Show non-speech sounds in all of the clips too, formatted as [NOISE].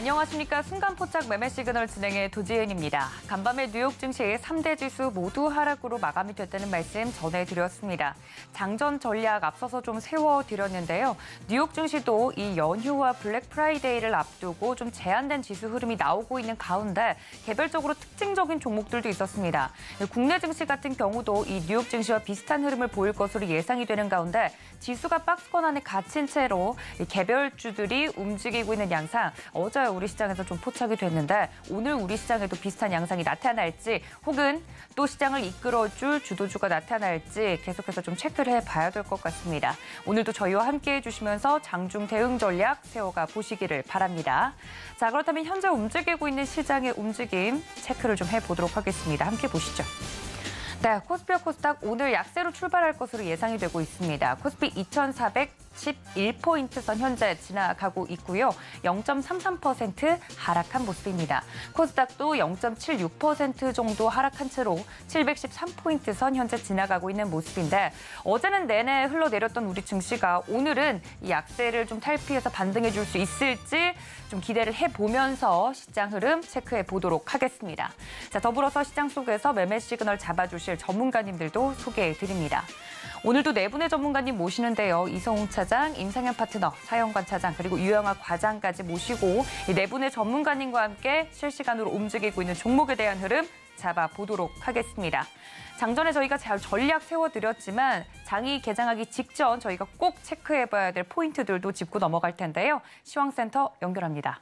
안녕하십니까. 순간포착 매매 시그널 진행의 도지은입니다. 간밤에 뉴욕 증시의 3대 지수 모두 하락으로 마감이 됐다는 말씀 전해드렸습니다. 장전 전략 앞서서 좀 세워드렸는데요. 뉴욕 증시도 이 연휴와 블랙 프라이데이를 앞두고 좀 제한된 지수 흐름이 나오고 있는 가운데 개별적으로 특징적인 종목들도 있었습니다. 국내 증시 같은 경우도 이 뉴욕 증시와 비슷한 흐름을 보일 것으로 예상이 되는 가운데 지수가 박스권 안에 갇힌 채로 개별주들이 움직이고 있는 양상 어제 우리 시장에서 좀 포착이 됐는데 오늘 우리 시장에도 비슷한 양상이 나타날지 혹은 또 시장을 이끌어줄 주도주가 나타날지 계속해서 좀 체크를 해봐야 될 것 같습니다. 오늘도 저희와 함께 해 주시면서 장중 대응 전략 세워가 보시기를 바랍니다. 자 그렇다면 현재 움직이고 있는 시장의 움직임 체크를 좀 해보도록 하겠습니다. 함께 보시죠. 네, 코스피와 코스닥 오늘 약세로 출발할 것으로 예상이 되고 있습니다. 코스피 2,411포인트 선 현재 지나가고 있고요. 0.33% 하락한 모습입니다. 코스닥도 0.76% 정도 하락한 채로 713포인트 선 현재 지나가고 있는 모습인데 어제는 내내 흘러내렸던 우리 증시가 오늘은 이 약세를 좀 탈피해서 반등해 줄 수 있을지 좀 기대를 해보면서 시장 흐름 체크해 보도록 하겠습니다. 자, 더불어서 시장 속에서 매매 시그널 잡아주실 전문가님들도 소개해 드립니다. 오늘도 네 분의 전문가님 모시는데요. 이성웅 차장, 임상현 파트너, 사영관 차장, 그리고 유영아 과장까지 모시고 이 네 분의 전문가님과 함께 실시간으로 움직이고 있는 종목에 대한 흐름 잡아보도록 하겠습니다. 장전에 저희가 잘 전략 세워드렸지만 장이 개장하기 직전 저희가 꼭 체크해봐야 될 포인트들도 짚고 넘어갈 텐데요. 시황센터 연결합니다.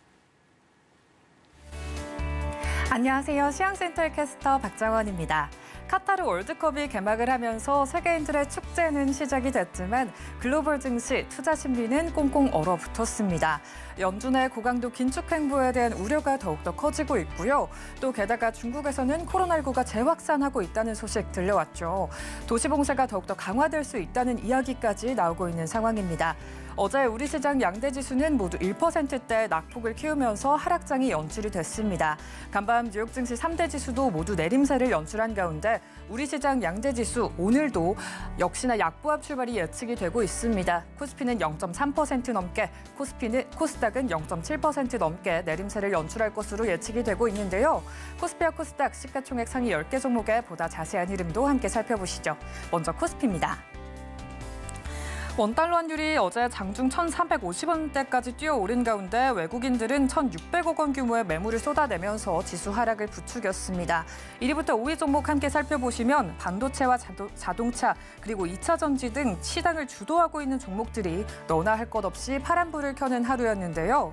안녕하세요. 시황센터의 캐스터 박정원입니다. 카타르 월드컵이 개막을 하면서 세계인들의 축제는 시작이 됐지만 글로벌 증시 투자 심리는 꽁꽁 얼어붙었습니다. 연준의 고강도 긴축 행보에 대한 우려가 더욱더 커지고 있고요. 또 게다가 중국에서는 코로나19가 재확산하고 있다는 소식 들려왔죠. 도시 봉쇄가 더욱더 강화될 수 있다는 이야기까지 나오고 있는 상황입니다. 어제 우리 시장 양대 지수는 모두 1%대 낙폭을 키우면서 하락장이 연출이 됐습니다. 간밤 뉴욕 증시 3대 지수도 모두 내림세를 연출한 가운데 우리 시장 양대 지수 오늘도 역시나 약보합 출발이 예측이 되고 있습니다. 코스피는 0.3% 넘게, 코스피는 코스닥은 0.7% 넘게 내림세를 연출할 것으로 예측이 되고 있는데요. 코스피와 코스닥 시가총액 상위 10개 종목의 보다 자세한 흐름도 함께 살펴보시죠. 먼저 코스피입니다. 원달러 환율이 어제 장중 1,350원대까지 뛰어오른 가운데 외국인들은 1,600억 원 규모의 매물을 쏟아내면서 지수 하락을 부추겼습니다. 1위부터 5위 종목 함께 살펴보시면 반도체와 자동, 차 그리고 2차 전지 등 시장을 주도하고 있는 종목들이 너나 할 것 없이 파란불을 켜는 하루였는데요.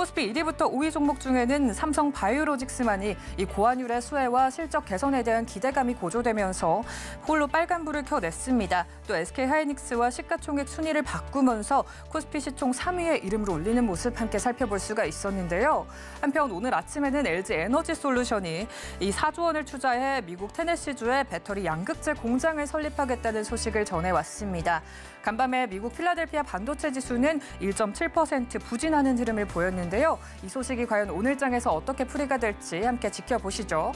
코스피 1위부터 5위 종목 중에는 삼성 바이오로직스만이 이 고환율의 수혜와 실적 개선에 대한 기대감이 고조되면서 홀로 빨간불을 켜냈습니다. 또 SK 하이닉스와 시가총액 순위를 바꾸면서 코스피 시총 3위에 이름을 올리는 모습 함께 살펴볼 수가 있었는데요. 한편 오늘 아침에는 LG 에너지 솔루션이 이 4조 원을 투자해 미국 테네시주에 배터리 양극재 공장을 설립하겠다는 소식을 전해왔습니다. 간밤에 미국 필라델피아 반도체 지수는 1.7% 부진하는 흐름을 보였는데요. 이 소식이 과연 오늘장에서 어떻게 풀이가 될지 함께 지켜보시죠.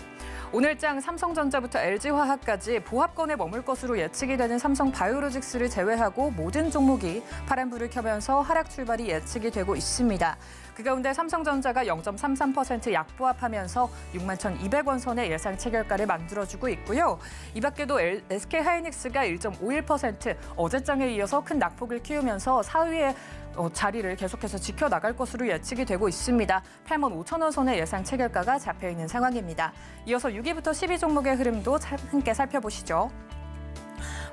오늘장 삼성전자부터 LG화학까지 보합권에 머물 것으로 예측이 되는 삼성 바이오로직스를 제외하고 모든 종목이 파란불을 켜면서 하락 출발이 예측이 되고 있습니다. 그 가운데 삼성전자가 0.33% 약보합하면서 6만 1,200원 선의 예상 체결가를 만들어주고 있고요. 이 밖에도 SK 하이닉스가 1.51% 어제장에 이어서 큰 낙폭을 키우면서 4위에 어, 자리를 계속해서 지켜나갈 것으로 예측이 되고 있습니다. 8만 5천 원 선의 예상 체결가가 잡혀 있는 상황입니다. 이어서 6위부터 10위 종목의 흐름도 함께 살펴보시죠.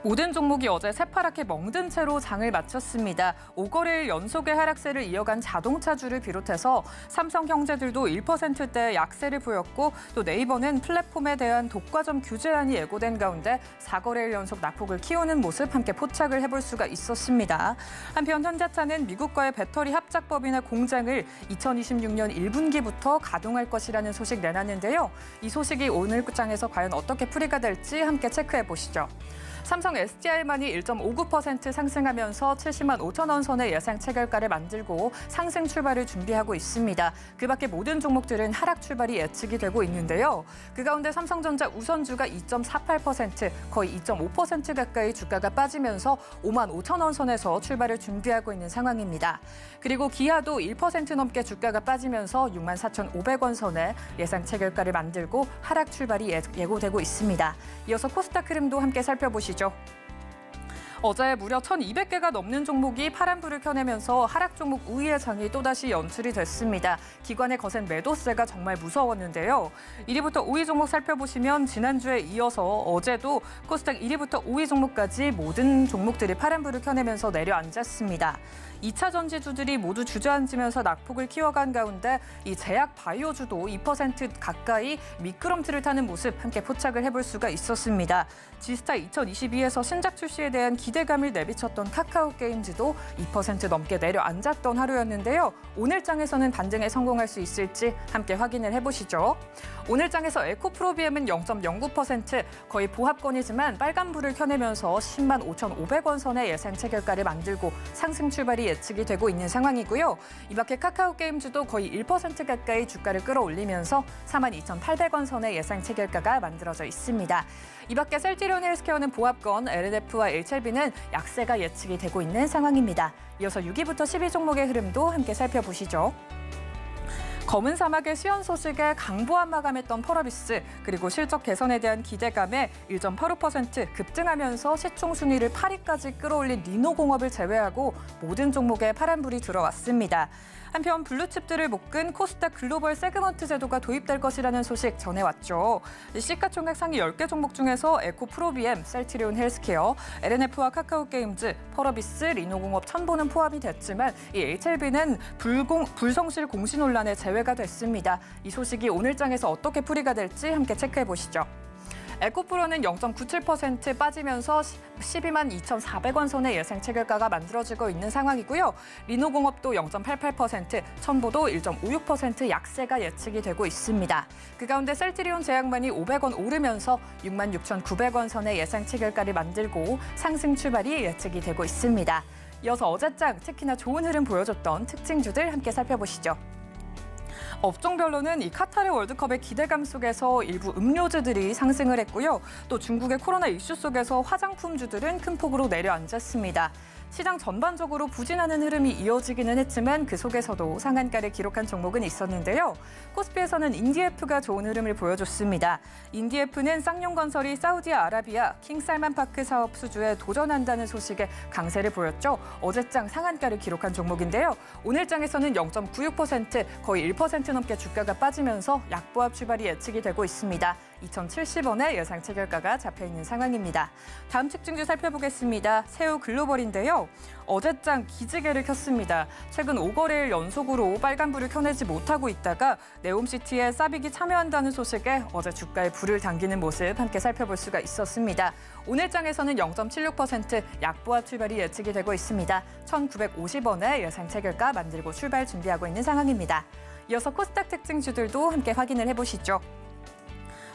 모든 종목이 어제 새파랗게 멍든 채로 장을 마쳤습니다. 5거래일 연속의 하락세를 이어간 자동차주를 비롯해서 삼성형제들도 1%대 약세를 보였고 또 네이버는 플랫폼에 대한 독과점 규제안이 예고된 가운데 4거래일 연속 낙폭을 키우는 모습 함께 포착을 해볼 수가 있었습니다. 한편 현대차는 미국과의 배터리 합작법이나 공장을 2026년 1분기부터 가동할 것이라는 소식 내놨는데요. 이 소식이 오늘 장에서 과연 어떻게 풀이가 될지 함께 체크해 보시죠. 삼성 SDI만이 1.59% 상승하면서 70만 5천 원 선의 예상 체결가를 만들고 상승 출발을 준비하고 있습니다. 그 밖에 모든 종목들은 하락 출발이 예측이 되고 있는데요. 그 가운데 삼성전자 우선주가 2.48% 거의 2.5% 가까이 주가가 빠지면서 5만 5천 원 선에서 출발을 준비하고 있는 상황입니다. 그리고 기아도 1% 넘게 주가가 빠지면서 6만 4,500원 선에 예상 체결가를 만들고 하락 출발이 예, 예고되고 있습니다. 이어서 코스닥 흐름도 함께 살펴보시죠. 어제 무려 1,200개가 넘는 종목이 파란불을 켜내면서 하락 종목 우위의 장이 또다시 연출이 됐습니다. 기관의 거센 매도세가 정말 무서웠는데요. 1위부터 5위 종목 살펴보시면 지난주에 이어서 어제도 코스닥 1위부터 5위 종목까지 모든 종목들이 파란불을 켜내면서 내려앉았습니다. 2차 전지주들이 모두 주저앉으면서 낙폭을 키워간 가운데 이 제약 바이오주도 2% 가까이 미끄럼틀을 타는 모습 함께 포착을 해볼 수가 있었습니다. 지스타 2022에서 신작 출시에 대한 기대감을 내비쳤던 카카오 게임즈도 2% 넘게 내려앉았던 하루였는데요. 오늘 장에서는 반등에 성공할 수 있을지 함께 확인을 해보시죠. 오늘 장에서 에코프로비엠은 0.09% 거의 보합권이지만 빨간불을 켜내면서 10만 5,500원 선의 예상 체결가를 만들고 상승 출발이 예측이 되고 있는 상황이고요. 이 밖에 카카오 게임즈도 거의 1% 가까이 주가를 끌어올리면서 4만 2,800원 선의 예상 체결가가 만들어져 있습니다. 이 밖에 셀티리온 헬스케어는 보합권, LNF와 HLB는 약세가 예측이 되고 있는 상황입니다. 이어서 6위부터 10위 종목의 흐름도 함께 살펴보시죠. 검은 사막의 시연 소식에 강보합 마감했던 펄어비스 그리고 실적 개선에 대한 기대감에 1.85% 급등하면서 시총 순위를 8위까지 끌어올린 리노공업을 제외하고 모든 종목에 파란불이 들어왔습니다. 한편 블루칩들을 묶은 코스닥 글로벌 세그먼트 제도가 도입될 것이라는 소식 전해왔죠. 시가총액 상위 10개 종목 중에서 에코 프로비엠, 셀트리온 헬스케어, 엘앤에프와 카카오게임즈, 펄어비스, 리노공업, 천보는 포함이 됐지만 이 HLB는 불공, 불성실 공시 논란에 제외가 됐습니다. 이 소식이 오늘장에서 어떻게 풀이가 될지 함께 체크해 보시죠. 에코프로는 0.97% 빠지면서 12만 2,400원 선의 예상 체결가가 만들어지고 있는 상황이고요. 리노공업도 0.88%, 첨보도 1.56% 약세가 예측이 되고 있습니다. 그 가운데 셀트리온 제약만이 500원 오르면서 6만 6,900원 선의 예상 체결가를 만들고 상승 출발이 예측이 되고 있습니다. 이어서 어제장 특히나 좋은 흐름 보여줬던 특징주들 함께 살펴보시죠. 업종별로는 이 카타르 월드컵의 기대감 속에서 일부 음료주들이 상승을 했고요. 또 중국의 코로나 이슈 속에서 화장품주들은 큰 폭으로 내려앉았습니다. 시장 전반적으로 부진하는 흐름이 이어지기는 했지만 그 속에서도 상한가를 기록한 종목은 있었는데요. 코스피에서는 인디에프가 좋은 흐름을 보여줬습니다. 인디에프는 쌍용건설이 사우디아라비아 킹살만파크 사업 수주에 도전한다는 소식에 강세를 보였죠. 어제장 상한가를 기록한 종목인데요. 오늘장에서는 0.96% 거의 1% 넘게 주가가 빠지면서 약보합 출발이 예측이 되고 있습니다. 2,070원의 예상 체결가가 잡혀 있는 상황입니다. 다음 측증주 살펴보겠습니다. 새우 글로벌인데요. 어제장 기지개를 켰습니다. 최근 5거래일 연속으로 빨간불을 켜내지 못하고 있다가 네옴시티에 싸빅이 참여한다는 소식에 어제 주가에 불을 당기는 모습 함께 살펴볼 수가 있었습니다. 오늘 장에서는 0.76% 약보합 출발이 예측이 되고 있습니다. 1,950원의 예상 체결가 만들고 출발 준비하고 있는 상황입니다. 이어서 코스닥 특징주들도 함께 확인을 해보시죠.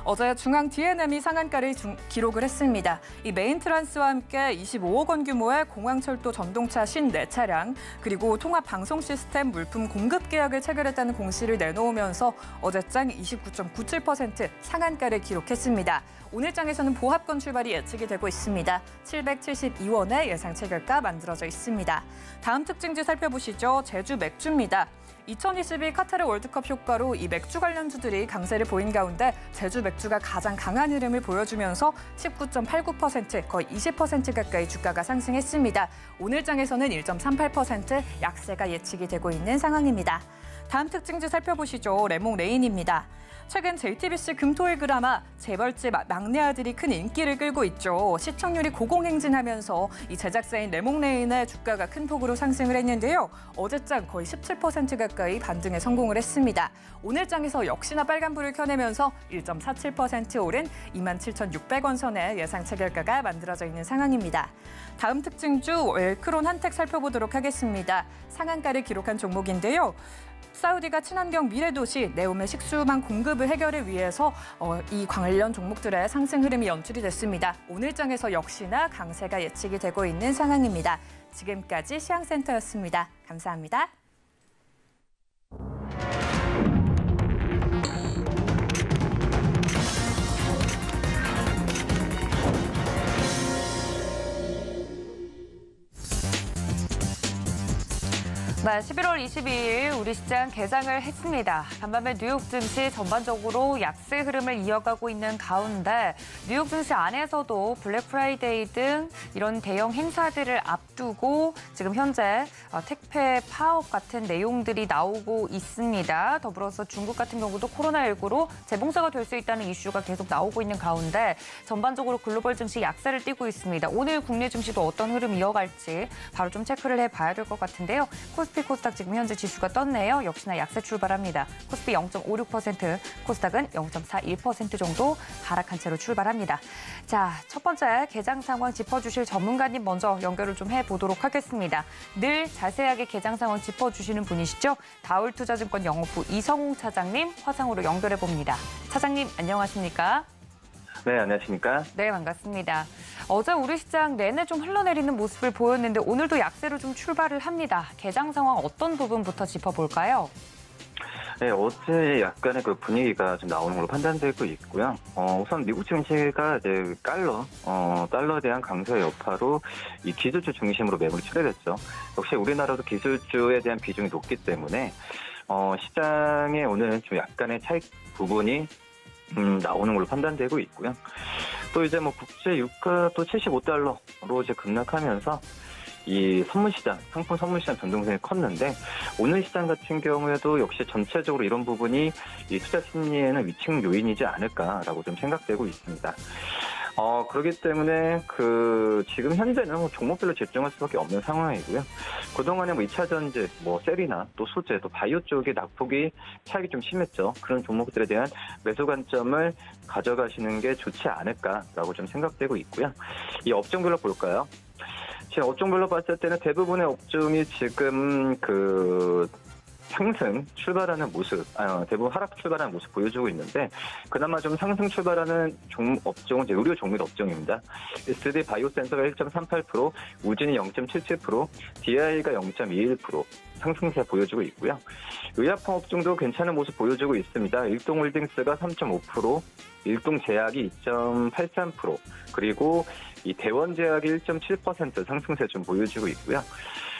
어제 중앙 DNM이 상한가를 중, 기록을 했습니다. 이 메인 트란스와 함께 25억 원 규모의 공항철도 전동차 54차량 그리고 통합 방송 시스템 물품 공급 계약을 체결했다는 공시를 내놓으면서 어제장 29.97% 상한가를 기록했습니다. 오늘장에서는 보합권 출발이 예측이 되고 있습니다. 772원의 예상 체결가 만들어져 있습니다. 다음 특징주 살펴보시죠. 제주 맥주입니다. 2022 카타르 월드컵 효과로 이 맥주 관련주들이 강세를 보인 가운데 제주 맥주가 가장 강한 흐름을 보여주면서 19.89% 거의 20% 가까이 주가가 상승했습니다. 오늘 장에서는 1.38% 약세가 예측이 되고 있는 상황입니다. 다음 특징주 살펴보시죠. 래몽래인입니다. 최근 JTBC 금토일 드라마 재벌집 막내 아들이 큰 인기를 끌고 있죠. 시청률이 고공행진하면서 이 제작사인 래몽래인의 주가가 큰 폭으로 상승을 했는데요. 어제장 거의 17% 가까이 반등에 성공을 했습니다. 오늘장에서 역시나 빨간불을 켜내면서 1.47% 오른 27,600원 선의 예상 체결가가 만들어져 있는 상황입니다. 다음 특징주 웰크론 한택 살펴보도록 하겠습니다. 상한가를 기록한 종목인데요. 사우디가 친환경 미래도시 네옴의 식수만 공급을 해결을 위해서 어, 이 관련 종목들의 상승 흐름이 연출이 됐습니다. 오늘장에서 역시나 강세가 예측이 되고 있는 상황입니다. 지금까지 시황센터였습니다. 감사합니다. 네, 11월 22일 우리 시장 개장을 했습니다. 간밤에 뉴욕 증시 전반적으로 약세 흐름을 이어가고 있는 가운데 뉴욕 증시 안에서도 블랙 프라이데이 등 이런 대형 행사들을 앞두고 지금 현재 어, 택배 파업 같은 내용들이 나오고 있습니다. 더불어서 중국 같은 경우도 코로나19로 재봉쇄가 될 수 있다는 이슈가 계속 나오고 있는 가운데 전반적으로 글로벌 증시 약세를 띠고 있습니다. 오늘 국내 증시도 어떤 흐름 이어갈지 바로 좀 체크를 해봐야 될 것 같은데요. 코스피 코스닥 지금 현재 지수가 떴네요. 역시나 약세 출발합니다. 코스피 0.56%, 코스닥은 0.41% 정도 하락한 채로 출발합니다. 자, 첫 번째 개장 상황 짚어주실 전문가님 먼저 연결을 좀 해보도록 하겠습니다. 늘 자세하게 개장 상황 짚어주시는 분이시죠? 다울투자증권 영업부 이성웅 차장님 화상으로 연결해 봅니다. 차장님 안녕하십니까? 네, 안녕하십니까? 네, 반갑습니다. 어제 우리 시장 내내 좀 흘러내리는 모습을 보였는데 오늘도 약세로 좀 출발을 합니다. 개장 상황 어떤 부분부터 짚어볼까요? 네, 어제 약간의 그 분위기가 좀 나오는 걸로 판단되고 있고요. 어, 우선 미국 증시가 이제 달러, 어, 달러에 대한 강세 여파로 이 기술주 중심으로 매물이 출회됐죠. 역시 우리나라도 기술주에 대한 비중이 높기 때문에 어, 시장에 오늘 좀 약간의 차익 부분이 음, 나오는 걸로 판단되고 있고요. 또 이제 뭐 국제 유가도 75달러로 이제 급락하면서 이 선물 시장, 상품 선물 시장 변동성이 컸는데 오늘 시장 같은 경우에도 역시 전체적으로 이런 부분이 이 투자 심리에는 위층 요인이지 않을까라고 좀 생각되고 있습니다. 어, 그렇기 때문에 그 지금 현재는 뭐 종목별로 집중할 수밖에 없는 상황이고요. 그동안에 뭐 2차 전지, 뭐 셀이나 또 소재, 또 바이오 쪽의 낙폭이 차익이 좀 심했죠. 그런 종목들에 대한 매수 관점을 가져가시는 게 좋지 않을까라고 좀 생각되고 있고요. 이 업종별로 볼까요? 지금 업종별로 봤을 때는 대부분의 업종이 지금 그 상승 출발하는 모습, 아, 대부분 하락 출발하는 모습 보여주고 있는데 그나마 좀 상승 출발하는 종, 업종은 이제 의료 종밀 업종입니다. SD 바이오센서가 1.38%, 우진이 0.77%, DI가 0.21% 상승세 보여주고 있고요. 의약품 업종도 괜찮은 모습 보여주고 있습니다. 일동홀딩스가 3.5%, 일동제약이 2.83%, 그리고 이 대원제약이 1.7% 상승세 좀 보여주고 있고요.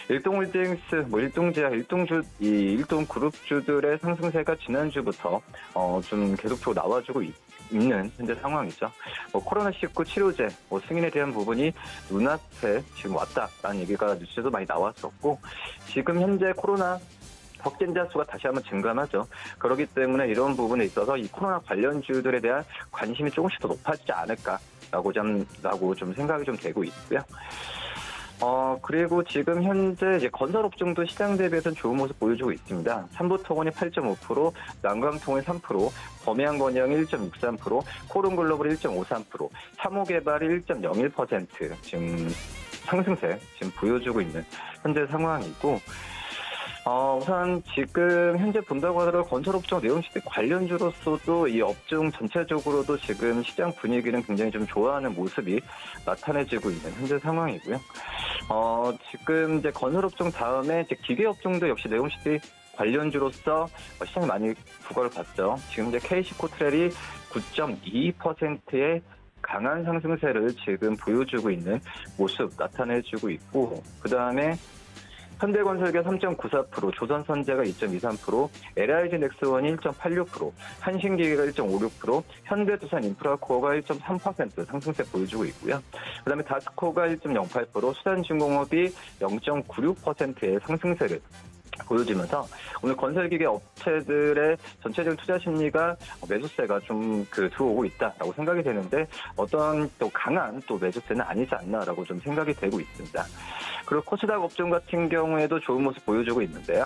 일동홀딩스, 뭐 일동제약, 일동주, 이 일동 그룹주들의 상승세가 지난주부터 어, 좀 계속적으로 나와주고 있, 는 현재 상황이죠. 뭐 코로나19 치료제, 뭐 승인에 대한 부분이 눈앞에 지금 왔다라는 얘기가 뉴스에도 많이 나왔었고 지금 현재 코로나 확진자 수가 다시 한번 증가하죠. 그렇기 때문에 이런 부분에 있어서 이 코로나 관련주들에 대한 관심이 조금씩 더 높아지지 않을까라고 좀, 라고 좀 생각이 좀 되고 있고요. 어, 그리고 지금 현재 이제 건설업종도 시장 대비해서는 좋은 모습 보여주고 있습니다. 삼부토건이 8.5%, 난광통이 3%, 범해안건영이 1.63%, 코론글로벌이 1.53%, 사모개발이 1.01% 지금 상승세 지금 보여주고 있는 현재 상황이고, 어, 우선 지금 현재 본다고 하더라도 건설업종 내용시대 관련주로서도 이 업종 전체적으로도 지금 시장 분위기는 굉장히 좀 좋아하는 모습이 나타내지고 있는 현재 상황이고요. 어, 지금 이제 건설업종 다음에 이제 기계업종도 역시 내용시대 관련주로서 시장이 많이 부각을 봤죠. 지금 이제 KC코트렐이 9.22%의 강한 상승세를 지금 보여주고 있는 모습 나타내주고 있고, 그 다음에 현대건설가 3.94%, 조선선제가 2.23%, LIG 넥스원이 1.86%, 한신기계가 1.56%, 현대두산 인프라코어가 1.3% 상승세 보여주고 있고요. 그다음에 다스코가 1.08%, 수산중공업이 0.96%의 상승세를 보여지면서 오늘 건설기계 업체들의 전체적인 투자 심리가 매수세가 좀 그 들어오고 있다라고 생각이 되는데 어떤 또 강한 또 매수세는 아니지 않나라고 좀 생각이 되고 있습니다. 그리고 코스닥 업종 같은 경우에도 좋은 모습 보여주고 있는데요.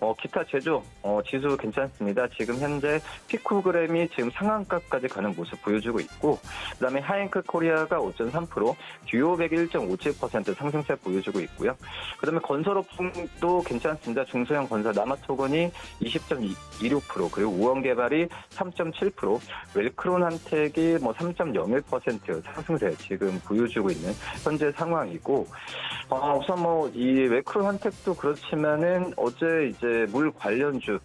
어, 기타 제조 어, 지수 괜찮습니다. 지금 현재 피코그램이 지금 상한가까지 가는 모습 보여주고 있고 그다음에 하인크코리아가 5.3% 듀오백 1.57% 상승세 보여주고 있고요. 그다음에 건설업종도 괜찮습니다. 중소형 건설 남화토건이 20.26% 그리고 우원개발이 3.7% 웰크론 한택이 뭐 3.01% 상승세 지금 보여주고 있는 현재 상황이고 어, 우선 뭐 이 웰크론 한택도 그렇지만은 어제 이제 물 관련주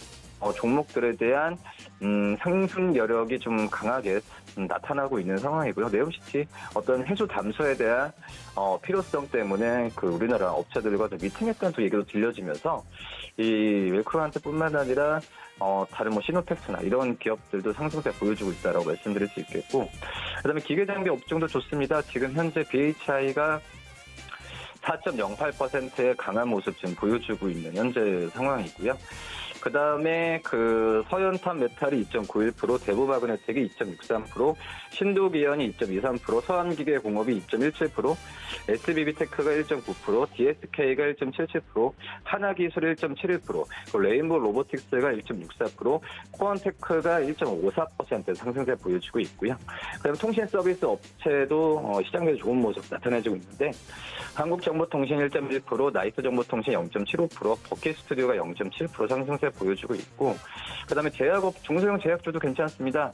어, 종목들에 대한 음, 상승 여력이 좀 강하게 음, 나타나고 있는 상황이고요. 네옴시티 어떤 해수 담수에 대한 어, 필요성 때문에 그 우리나라 업체들과 좀 미팅했다는 또 얘기도 들려지면서 이 웰크로한테뿐만 아니라 어, 다른 뭐 시노텍스나 이런 기업들도 상승세 보여주고 있다라고 말씀드릴 수 있겠고 그다음에 기계 장비 업종도 좋습니다. 지금 현재 BHI가 4.08%의 강한 모습 지금 보여주고 있는 현재 상황이고요. 그 다음에 그 서연탑메탈이 2.91%, 대부박은 혜택이 2.63%, 신도기연이 2.23%, 서한기계공업이 2.17%, SBB테크가 1.9%, DSK가 1.77%, 하나기술 1.71%, 레인보우로보틱스가 1.64%, 코윈테크가 1.54% 상승세 보여주고 있고요. 그다음에 통신 서비스 업체도 어, 시장에서 좋은 모습 나타내주고 있는데 한국정보통신 1.1%, 나이스정보통신 0.75%, 버킷스튜디오가 0.7% 상승세 보여주고 있고 그다음에 제약업 중소형 제약주도 괜찮습니다.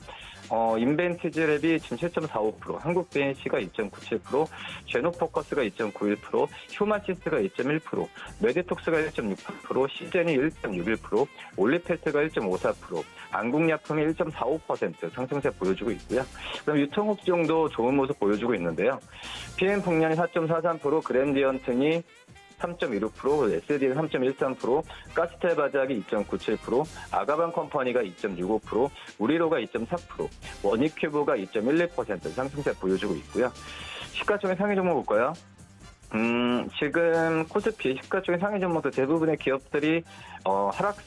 어, 인벤티즈랩이 지금 7.45%, 한국BNC가 2.97%, 제노포커스가 2.91%, 휴마시스가 2.1%, 메디톡스가 1.6%, 시젠이 1.61%, 올리페스가 1.54%, 안국약품이 1.45% 상승세 보여주고 있고요. 그다음 유통업종도 좋은 모습 보여주고 있는데요. PM 풍년이 4.43%, 그랜디언튼이 3.16%, SD는 3.13%, 까스텔바작이 2.97%, 아가방컴퍼니가 2.65%, 우리로가 2.4%, 원익큐브가 2.12% 상승세 보여주고 있고요. 시가총액 상위 종목 볼까요? 음, 지금 코스피 시가총액 상위 종목도 대부분의 기업들이 어, 하락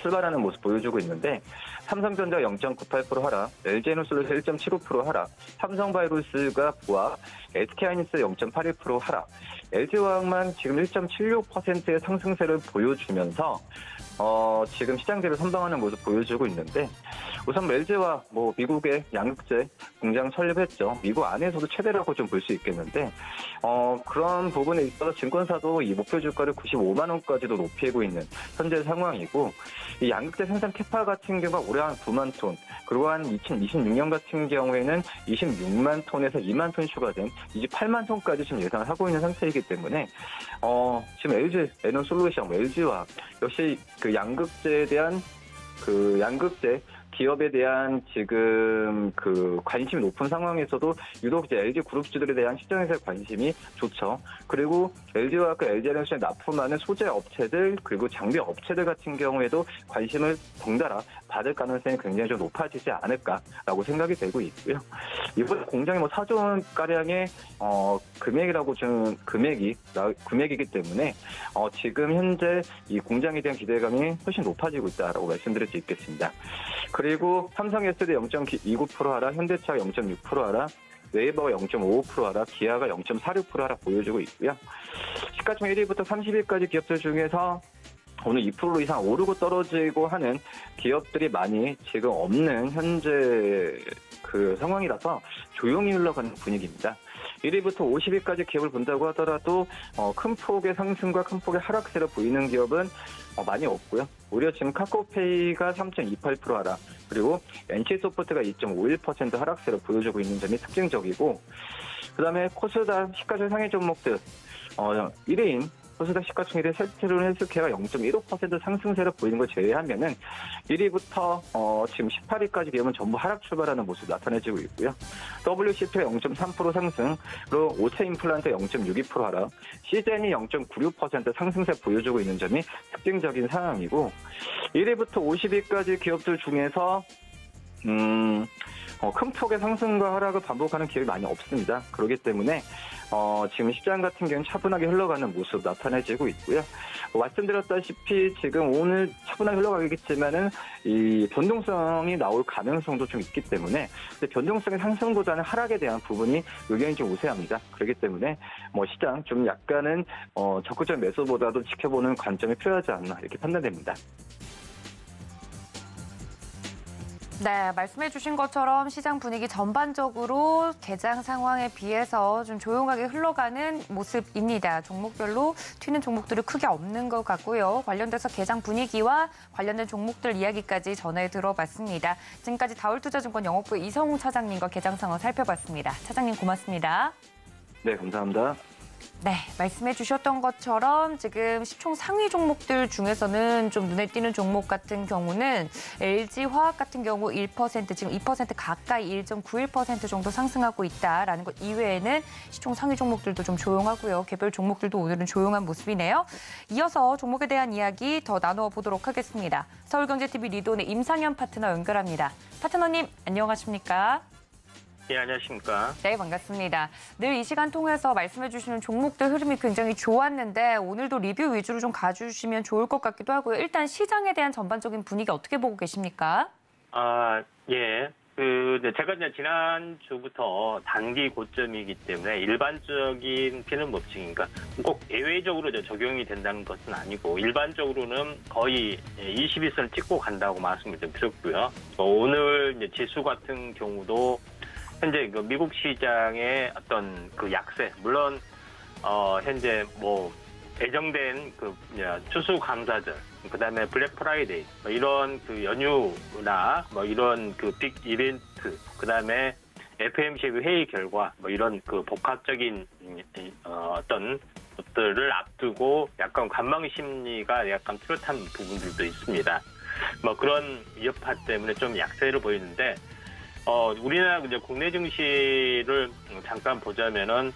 출발하는 모습 보여주고 있는데 삼성전자 0.98% 하락, LG에너지솔루션 1.75% 하락, 삼성바이오로직스가 보합, SK하이닉스 0.81% 하락, LG화학만 지금 1.76%의 상승세를 보여주면서 어, 지금 시장대를 선방하는 모습 보여주고 있는데 우선 LG와 뭐 미국의 양극재 공장 설립했죠. 미국 안에서도 최대라고 좀 볼 수 있겠는데 어, 그런 부분에 있어서 증권사도 이 목표 주가를 95만 원까지도 높이고 있는 현재 상황이고 이 양극재 생산 캐파 같은 경우가 올해 한 9만 톤 그리고 한 2026년 같은 경우에는 26만 톤에서 2만 톤 추가된 28만 톤까지 지금 예상을 하고 있는 상태이기 때문에 어, 지금 LG 에너솔루션, LG와 역시 그 양극재에 대한 그 양극재 기업에 대한 지금 그 관심이 높은 상황에서도 유독 이제 LG 그룹주들에 대한 시장에서의 관심이 좋죠. 그리고 LG와 그 LG에너지에 납품하는 소재 업체들 그리고 장비 업체들 같은 경우에도 관심을 덩달아 받을 가능성이 굉장히 좀 높아지지 않을까라고 생각이 되고 있고요. 이번 공장이 뭐 4조 원 가량의 어 금액이라고 좀 금액이 금액이기 때문에 어 지금 현재 이 공장에 대한 기대감이 훨씬 높아지고 있다라고 말씀드릴 수 있겠습니다. 그리고 삼성 에스드 0.29% 하라, 현대차 0.6% 하라, 네이버가 0.55% 하라, 기아가 0.46% 하라 보여주고 있고요. 시가총 1위부터 30위까지 기업들 중에서 오늘 2% 이상 오르고 떨어지고 하는 기업들이 많이 지금 없는 현재 그 상황이라서 조용히 흘러가는 분위기입니다. 1위부터 50위까지 기업을 본다고 하더라도 어, 큰 폭의 상승과 큰 폭의 하락세를 보이는 기업은 어, 많이 없고요. 오히려 지금 카카오페이가 3.28% 하락, 그리고 NC소프트가 2.51% 하락세를 보여주고 있는 점이 특징적이고, 그 다음에 코스닥 시가총 상위 종목들, 어, 1위인 코스닥 시가총액의 셀트론 헬스케어가 0.15% 상승세를 보이는 걸 제외하면은 1위부터 어, 지금 18위까지 비하면 전부 하락 출발하는 모습 나타내지고 있고요. WCP가 0.3% 상승, 그리고 오체 임플란트 0.62% 하락, 시젠이 0.96% 상승세 보여주고 있는 점이 특징적인 상황이고 1위부터 50위까지 기업들 중에서 음, 어, 큰 폭의 상승과 하락을 반복하는 기업이 많이 없습니다. 그렇기 때문에 어, 지금 시장 같은 경우는 차분하게 흘러가는 모습 나타내지고 있고요. 말씀드렸다시피 지금 오늘 차분하게 흘러가겠지만은 이 변동성이 나올 가능성도 좀 있기 때문에 변동성의 상승보다는 하락에 대한 부분이 의견이 좀 우세합니다. 그렇기 때문에 뭐 시장 좀 약간은 어, 적극적 매수보다도 지켜보는 관점이 필요하지 않나 이렇게 판단됩니다. 네, 말씀해 주신 것처럼 시장 분위기 전반적으로 개장 상황에 비해서 좀 조용하게 흘러가는 모습입니다. 종목별로 튀는 종목들이 크게 없는 것 같고요. 관련돼서 개장 분위기와 관련된 종목들 이야기까지 전해 들어봤습니다. 지금까지 다울투자증권 영업부 이성우 차장님과 개장 상황 살펴봤습니다. 차장님 고맙습니다. 네, 감사합니다. 네, 말씀해 주셨던 것처럼 지금 시총 상위 종목들 중에서는 좀 눈에 띄는 종목 같은 경우는 LG 화학 같은 경우 1% 지금 2% 가까이 1.91% 정도 상승하고 있다라는 것 이외에는 시총 상위 종목들도 좀 조용하고요. 개별 종목들도 오늘은 조용한 모습이네요. 이어서 종목에 대한 이야기 더 나누어 보도록 하겠습니다. 서울경제TV 리돈의 임상현 파트너 연결합니다. 파트너님 안녕하십니까? 예, 안녕하십니까. 네, 반갑습니다. 늘 이 시간 통해서 말씀해 주시는 종목들 흐름이 굉장히 좋았는데 오늘도 리뷰 위주로 좀 가주시면 좋을 것 같기도 하고요. 일단 시장에 대한 전반적인 분위기 어떻게 보고 계십니까? 아, 예. 그, 제가 이제 지난 주부터 단기 고점이기 때문에 일반적인 피는 법칙인가 꼭 예외적으로 적용이 된다는 것은 아니고 일반적으로는 거의 21선을 찍고 간다고 말씀을 좀 드렸고요. 어, 오늘 지수 같은 경우도 현재 그 미국 시장의 어떤 그 약세, 물론 어 현재 뭐 예정된 그 추수 감사절, 그다음에 블랙 프라이데이 뭐 이런 그 연휴나 뭐 이런 그 빅 이벤트, 그다음에 FOMC 회의 결과 뭐 이런 그 복합적인 어, 어떤 것들을 앞두고 약간 관망 심리가 약간 뚜렷한 부분들도 있습니다. 뭐 그런 여파 때문에 좀 약세를 보이는데 어, 우리나라 이제 국내 증시를 잠깐 보자면은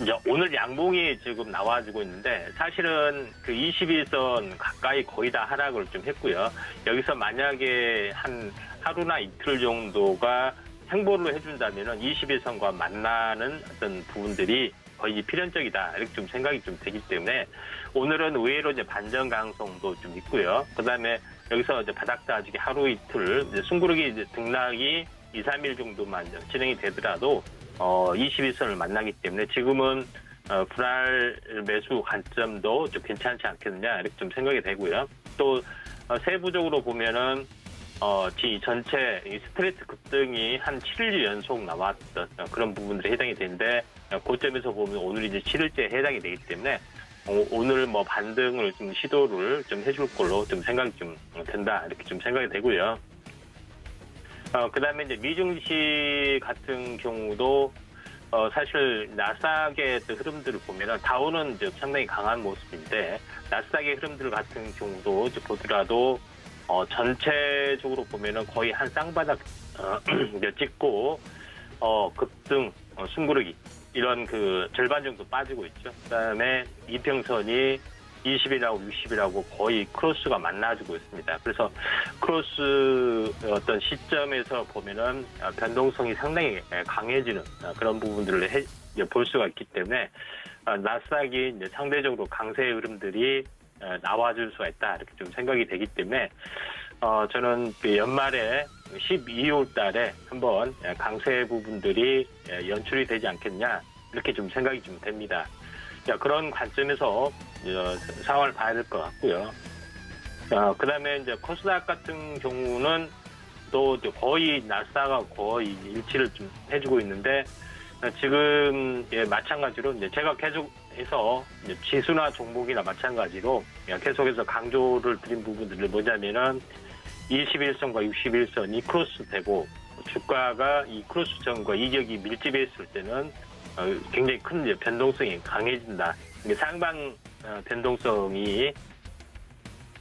이제 오늘 양봉이 지금 나와지고 있는데 사실은 그 21선 가까이 거의 다 하락을 좀 했고요. 여기서 만약에 한 하루나 이틀 정도가 행보를 해준다면은 21선과 만나는 어떤 부분들이 거의 필연적이다 이렇게 좀 생각이 좀 되기 때문에 오늘은 의외로 이제 반전 가능성도 좀 있고요. 그다음에 여기서 이제 바닥 다지기 하루 이틀 이제 숨구르기 이제 등락이 2, 3일 정도만 진행이 되더라도 어 21선을 만나기 때문에 지금은 어, 분할 매수 관점도 좀 괜찮지 않겠느냐 이렇게 좀 생각이 되고요. 또 어, 세부적으로 보면은 어, 지 전체 이 스트레이트 급등이 한 7일 연속 나왔던 그런 부분들이 해당이 되는데 고점에서 보면 오늘 이제 7일째 해당이 되기 때문에 어, 오늘 뭐 반등을 좀 시도를 좀 해줄 걸로 좀 생각이 좀 된다 이렇게 좀 생각이 되고요. 어, 그 다음에 이제 미증시 같은 경우도 어, 사실 나스닥의 흐름들을 보면 다우는 이제 상당히 강한 모습인데 나스닥의 흐름들 같은 경우도 이제 보더라도 어, 전체적으로 보면은 거의 한 쌍바닥 어, [CLEARS THROAT] 찍고 어, 급등, 어, 숨고르기 이런 그 절반 정도 빠지고 있죠. 그다음에 이평선이 20일하고 60일하고 거의 크로스가 만나지고 있습니다. 그래서 크로스 어떤 시점에서 보면은 변동성이 상당히 강해지는 그런 부분들을 해, 볼 수가 있기 때문에 나스닥이 이제 상대적으로 강세의 흐름들이 나와줄 수가 있다 이렇게 좀 생각이 되기 때문에 어, 저는 그 연말에 12월 달에 한번 강세 부분들이 연출이 되지 않겠냐 이렇게 좀 생각이 좀 됩니다. 자, 그런 관점에서 상황을 봐야 될 것 같고요. 자, 그 다음에 이제 코스닥 같은 경우는 또 거의 나스닥과 거의 일치를 좀 해주고 있는데 지금 예, 마찬가지로 이제 제가 계속해서 지수나 종목이나 마찬가지로 계속해서 강조를 드린 부분들을 뭐냐면은 21선과 61선이 크로스되고 주가가 이 크로스점과 이격이 밀집했을 때는 어, 굉장히 큰 변동성이 강해진다. 상방 어, 변동성이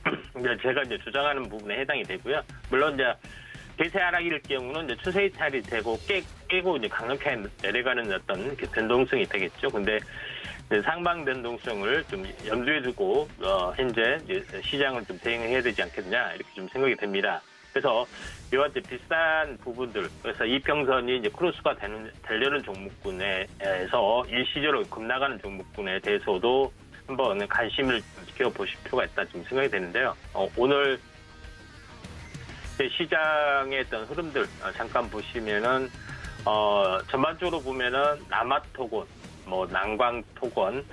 [CLEARS THROAT] 제가 이제 주장하는 부분에 해당이 되고요. 물론 이제 대세 하락일 경우는 이제 추세 이탈이 되고 깨, 깨고 이제 강력하게 내려가는 어떤 변동성이 되겠죠. 근데 상방 변동성을 좀 염두에 두고 어, 현재 시장을 좀 대응해야 되지 않겠냐 이렇게 좀 생각이 됩니다. 그래서 이와 같이 비싼 부분들, 그래서 이평선이 이제 크로스가 되는, 되려는 종목군에서 일시적으로 급나가는 종목군에 대해서도 한번 관심을 좀 지켜보실 필요가 있다 좀 생각이 되는데요. 어, 오늘 시장의 어떤 흐름들 어, 잠깐 보시면은 어, 전반적으로 보면은 남아토건, 뭐 난광 토건,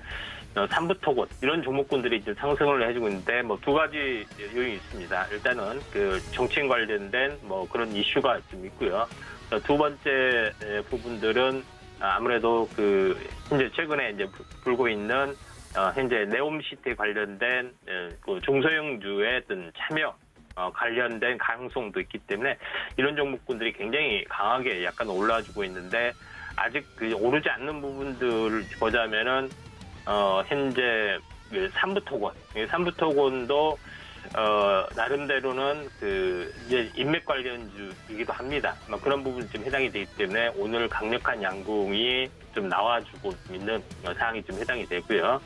어, 삼부 토건 이런 종목군들이 이제 상승을 해주고 있는데 뭐 두 가지 요인이 있습니다. 일단은 그 정치인 관련된 뭐 그런 이슈가 좀 있고요. 어, 두 번째 에, 부분들은 아무래도 그 현재 최근에 이제 불- 불고 있는 어, 현재 네옴시티 관련된 에, 그 중소형주의 어떤 참여 어, 관련된 가능성도 있기 때문에 이런 종목군들이 굉장히 강하게 약간 올라주고 있는데 아직 그 오르지 않는 부분들을 보자면은 어, 현재 그 삼부토건, 이 삼부토건도 어, 나름대로는 그 이제 인맥 관련주이기도 합니다. 뭐 그런 부분 좀 해당이 되기 때문에 오늘 강력한 양궁이 좀 나와주고 있는 어, 사항이 좀 해당이 되고요.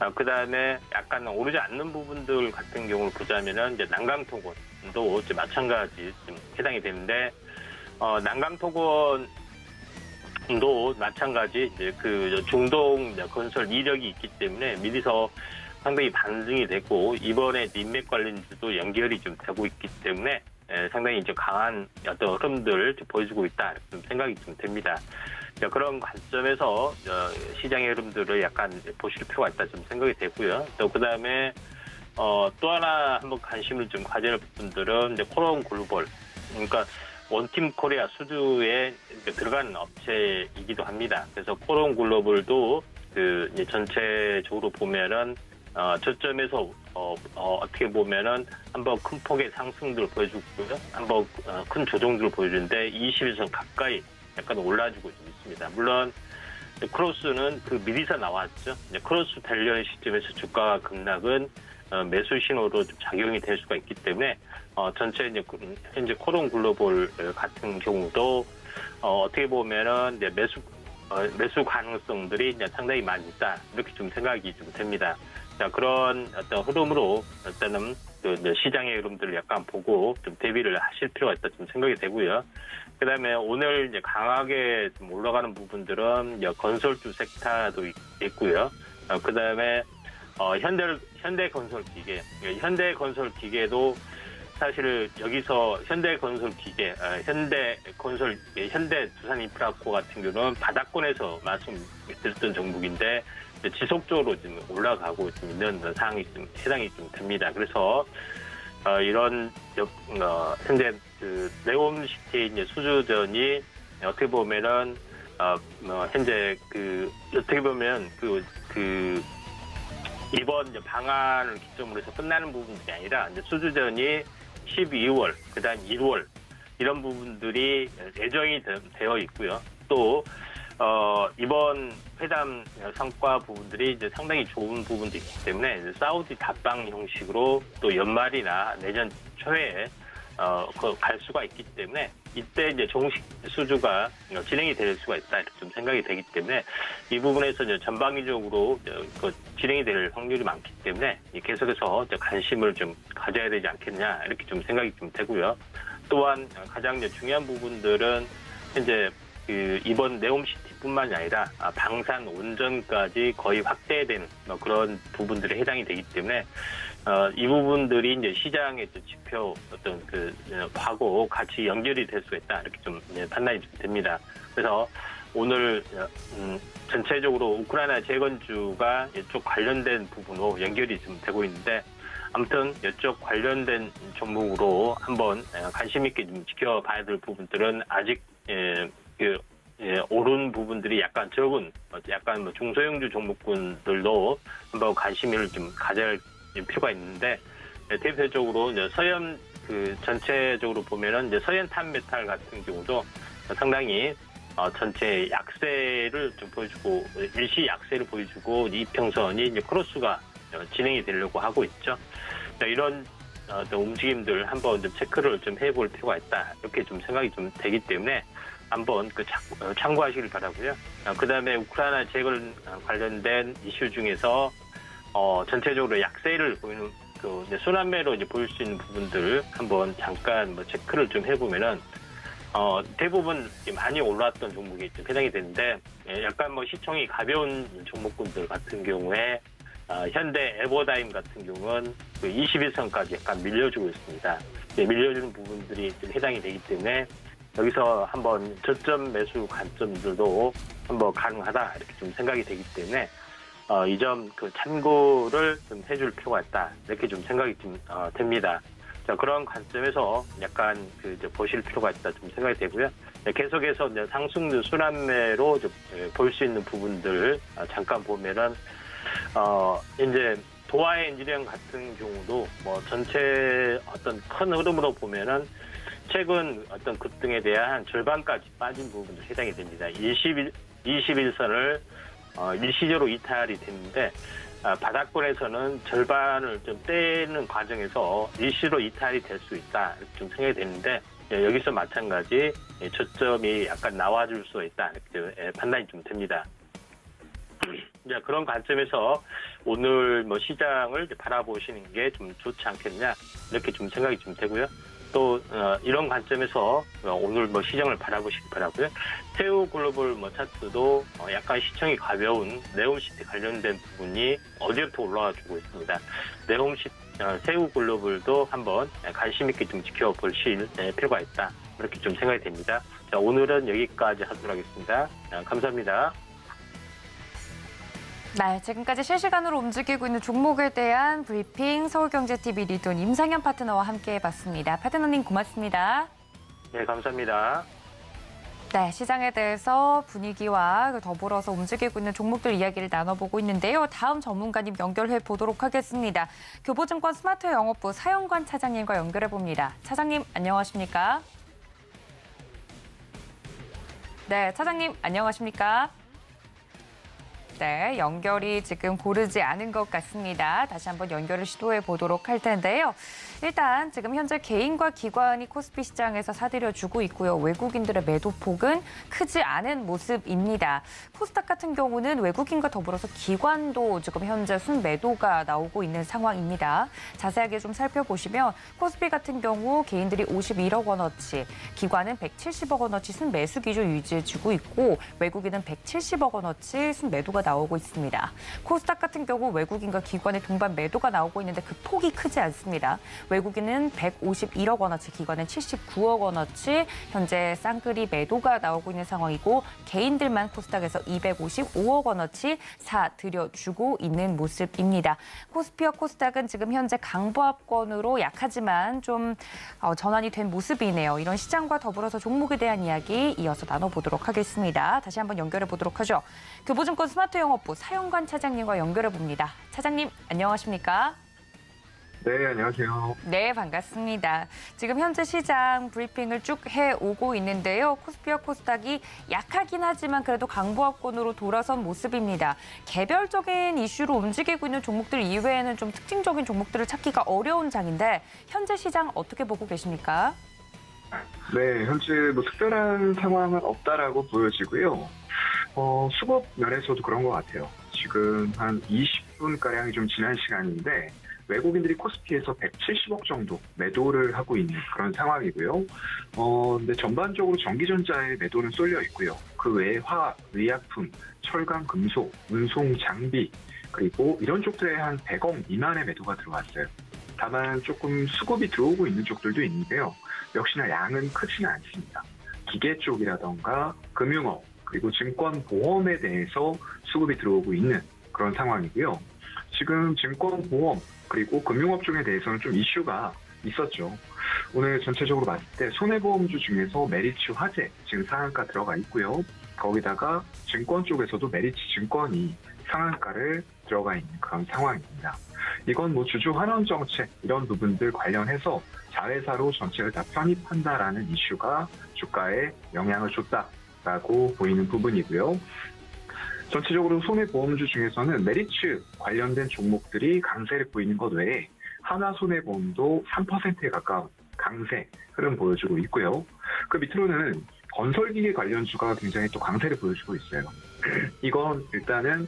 어, 그 다음에 약간 오르지 않는 부분들 같은 경우를 보자면은 이제 난강토건도 마찬가지 좀 해당이 되는데 어, 난강토건 도 마찬가지 이제 그 중동 건설 이력이 있기 때문에 미리서 상당히 반등이 됐고 이번에 인맥 관련주도 연결이 좀 되고 있기 때문에 에, 상당히 이제 강한 어떤 흐름들을 좀 보여주고 있다 좀 생각이 좀 됩니다. 자, 그런 관점에서 어, 시장의 흐름들을 약간 보실 필요가 있다 좀 생각이 되고요. 또 그 다음에 어, 또 하나 한번 관심을 좀 가져야 할 부분들은 이제 코오롱글로벌 그러니까 원팀 코리아 수주에 들어가는 업체이기도 합니다. 그래서 코오롱글로벌도 그 전체적으로 보면은 어, 저점에서 어, 어떻게 보면은 한번 큰 폭의 상승들을 보여주고요. 한번 어, 큰 조정들을 보여주는데 20일선 가까이 약간 올라주고 좀 있습니다. 물론 크로스는 그 미리서 나왔죠. 크로스 달려는 시점에서 주가 급락은 어, 매수 신호로 좀 작용이 될 수가 있기 때문에 어, 전체 이제 그- 현재 코오롱 글로벌 같은 경우도 어, 어떻게 보면은 이제 매수 어, 매수 가능성들이 이제 상당히 많이 있다 이렇게 좀 생각이 좀 됩니다. 자 그런 어떤 흐름으로 일단은 그 시장의 흐름들을 약간 보고 좀 대비를 하실 필요가 있다 좀 생각이 되고요. 그다음에 오늘 이제 강하게 좀 올라가는 부분들은 건설주 섹터도 있, 있고요. 어, 그다음에 어, 현대 현대건설 기계 현대건설 기계도 사실 여기서 현대건설 기계 어, 현대건설 예, 현대 두산인프라코 같은 경우는 바닥권에서 말씀드렸던 종목인데 지속적으로 지금 올라가고 좀 있는 상황이 좀 해당이 좀 됩니다. 그래서 어, 이런 역- 어, 현재 그 네옴시티 이제 수주전이 어떻게 보면은 어, 어, 현재 그 어떻게 보면 그 그 이번 이제 방안을 기점으로 해서 끝나는 부분들이 아니라 이제 수주전이 12월 그 다음 1월 이런 부분들이 예정이 되- 되어 있고요. 또 어, 이번 회담 성과 부분들이 이제 상당히 좋은 부분도 있기 때문에 사우디 답방 형식으로 또 연말이나 내년 초에 어, 그갈 수가 있기 때문에 이때 이제 정식 수주가 진행이 될 수가 있다 이렇게 좀 생각이 되기 때문에 이 부분에서 이제 전방위적으로 어, 그 진행이 될 확률이 많기 때문에 이 계속해서 이제 관심을 좀 가져야 되지 않겠냐 이렇게 좀 생각이 좀 되고요. 또한 가장 이제 중요한 부분들은 현재 그 이번 네옴시티뿐만이 아니라 아, 방산 온전까지 거의 확대되는 뭐 그런 부분들에 해당이 되기 때문에 어, 이 부분들이 이제 시장의 또 지표 어떤 그 어, 하고 같이 연결이 될 수가 있다 이렇게 좀 판단이 좀 됩니다. 그래서 오늘 어, 음, 전체적으로 우크라이나 재건주가 이쪽 관련된 부분으로 연결이 좀 되고 있는데 아무튼 이쪽 관련된 종목으로 한번 에, 관심 있게 좀 지켜봐야 될 부분들은 아직 예, 그 예, 오른 부분들이 약간 적은 어, 약간 뭐 중소형주 종목군들도 한번 관심을 좀 가져야 할 필요가 있는데 예, 대표적으로 이제 서현 그 전체적으로 보면은 이제 서현 탄메탈 같은 경우도 상당히 어, 전체 약세를 좀 보여주고 일시 약세를 보여주고 이평선이 이제 크로스가 어, 진행이 되려고 하고 있죠. 자, 이런 어, 또 움직임들 한번 좀 체크를 좀 해볼 필요가 있다 이렇게 좀 생각이 좀 되기 때문에 한번 그 참- 어, 참고하시길 바라고요. 그 다음에 우크라이나 재건 어, 관련된 이슈 중에서 어, 전체적으로 약세를 보이는 그 이제 순환매로 이제 보일 수 있는 부분들 한번 잠깐 뭐 체크를 좀 해보면은 어, 대부분 많이 올라왔던 종목이 좀 해당이 되는데 예, 약간 뭐 시총이 가벼운 종목군들 같은 경우에 어, 현대 에버다임 같은 경우는 그 21선까지 약간 밀려주고 있습니다. 예, 밀려주는 부분들이 좀 해당이 되기 때문에 여기서 한번 저점 매수 관점들도 한번 가능하다 이렇게 좀 생각이 되기 때문에 어, 이 점 그 참고를 좀 해줄 필요가 있다 이렇게 좀 생각이 좀 어, 됩니다. 자 그런 관점에서 약간 그 이제 보실 필요가 있다 좀 생각이 되고요. 네, 계속해서 이제 상승률 순환매로 볼 수 있는 부분들 어, 잠깐 보면은 어 이제 도화 엔지니어링 같은 경우도 뭐 전체 어떤 큰 흐름으로 보면은 최근 어떤 급등에 대한 절반까지 빠진 부분도 해당이 됩니다. 21, 21선을 어, 일시적으로 이탈이 됐는데 아, 바닥권에서는 절반을 좀 떼는 과정에서 일시로 이탈이 될 수 있다 이렇게 좀 생각이 되는데 예, 여기서 마찬가지 예, 저점이 약간 나와줄 수 있다 이렇게 예, 판단이 좀 됩니다. [CLEARS THROAT] 이제 그런 관점에서 오늘 뭐 시장을 바라보시는 게 좀 좋지 않겠냐 이렇게 좀 생각이 좀 되고요. 또 어, 이런 관점에서 어, 오늘 뭐 시장을 바라보시기 바라고요. 세우 글로벌 뭐 차트도 어, 약간 시총이 가벼운 네옴시티 관련된 부분이 어제부터 올라와 주고 있습니다. 네옴시 어, 세우 글로벌도 한번 관심 있게 좀 지켜보실 네, 필요가 있다. 이렇게 좀 생각이 됩니다. 자, 오늘은 여기까지 하도록 하겠습니다. 아, 감사합니다. 네, 지금까지 실시간으로 움직이고 있는 종목에 대한 브리핑 서울경제TV 리돈 임상현 파트너와 함께 해봤습니다. 파트너님 고맙습니다. 네, 감사합니다. 네, 시장에 대해서 분위기와 그 더불어서 움직이고 있는 종목들 이야기를 나눠보고 있는데요. 다음 전문가님 연결해 보도록 하겠습니다. 교보증권 스마트 영업부 사영관 차장님과 연결해 봅니다. 차장님 안녕하십니까? 네, 차장님 안녕하십니까? 네, 연결이 지금 고르지 않은 것 같습니다. 다시 한번 연결을 시도해 보도록 할 텐데요. 일단 지금 현재 개인과 기관이 코스피 시장에서 사들여 주고 있고요. 외국인들의 매도폭은 크지 않은 모습입니다. 코스닥 같은 경우는 외국인과 더불어서 기관도 지금 현재 순매도가 나오고 있는 상황입니다. 자세하게 좀 살펴보시면 코스피 같은 경우 개인들이 51억 원어치, 기관은 170억 원어치 순매수 기조 유지해주고 있고 외국인은 170억 원어치 순매도가 나오고 있습니다. 코스닥 같은 경우 외국인과 기관의 동반 매도가 나오고 있는데 그 폭이 크지 않습니다. 외국인은 151억 원어치, 기관은 79억 원어치 현재 쌍끌이 매도가 나오고 있는 상황이고 개인들만 코스닥에서 255억 원어치 사들여주고 있는 모습입니다. 코스피와 코스닥은 지금 현재 강보합권으로 약하지만 좀 어, 전환이 된 모습이네요. 이런 시장과 더불어서 종목에 대한 이야기 이어서 나눠보도록 하겠습니다. 다시 한번 연결해 보도록 하죠. 교보증권 스마트 영업부 사용관 차장님과 연결해 봅니다. 차장님 안녕하십니까? 네, 안녕하세요. 네, 반갑습니다. 지금 현재 시장 브리핑을 쭉 해오고 있는데요. 코스피와 코스닥이 약하긴 하지만 그래도 강보합권으로 돌아선 모습입니다. 개별적인 이슈로 움직이고 있는 종목들 이외에는 좀 특징적인 종목들을 찾기가 어려운 장인데 현재 시장 어떻게 보고 계십니까? 네, 현재 뭐 특별한 상황은 없다라고 보여지고요. 어, 수급 면에서도 그런 것 같아요. 지금 한 20분가량이 좀 지난 시간인데 외국인들이 코스피에서 170억 정도 매도를 하고 있는 그런 상황이고요. 어, 근데 전반적으로 전기전자의 매도는 쏠려 있고요. 그 외에 화학, 의약품, 철강, 금속, 운송, 장비, 그리고 이런 쪽들에 한 100억 미만의 매도가 들어왔어요. 다만 조금 수급이 들어오고 있는 쪽들도 있는데요. 역시나 양은 크지는 않습니다. 기계 쪽이라던가 금융업, 그리고 증권 보험에 대해서 수급이 들어오고 있는 그런 상황이고요. 지금 증권 보험 그리고 금융업종에 대해서는 좀 이슈가 있었죠. 오늘 전체적으로 봤을 때 손해보험주 중에서 메리츠 화재 지금 상한가 들어가 있고요. 거기다가 증권 쪽에서도 메리츠 증권이 상한가를 들어가 있는 그런 상황입니다. 이건 뭐 주주 환원 정책 이런 부분들 관련해서 자회사로 전체를 다 편입한다라는 이슈가 주가에 영향을 줬다라고 보이는 부분이고요. 전체적으로 손해보험주 중에서는 메리츠 관련된 종목들이 강세를 보이는 것 외에 하나 손해보험도 3%에 가까운 강세 흐름 보여주고 있고요. 그 밑으로는 건설기계 관련주가 굉장히 또 강세를 보여주고 있어요. [CLEARS THROAT] 이건 일단은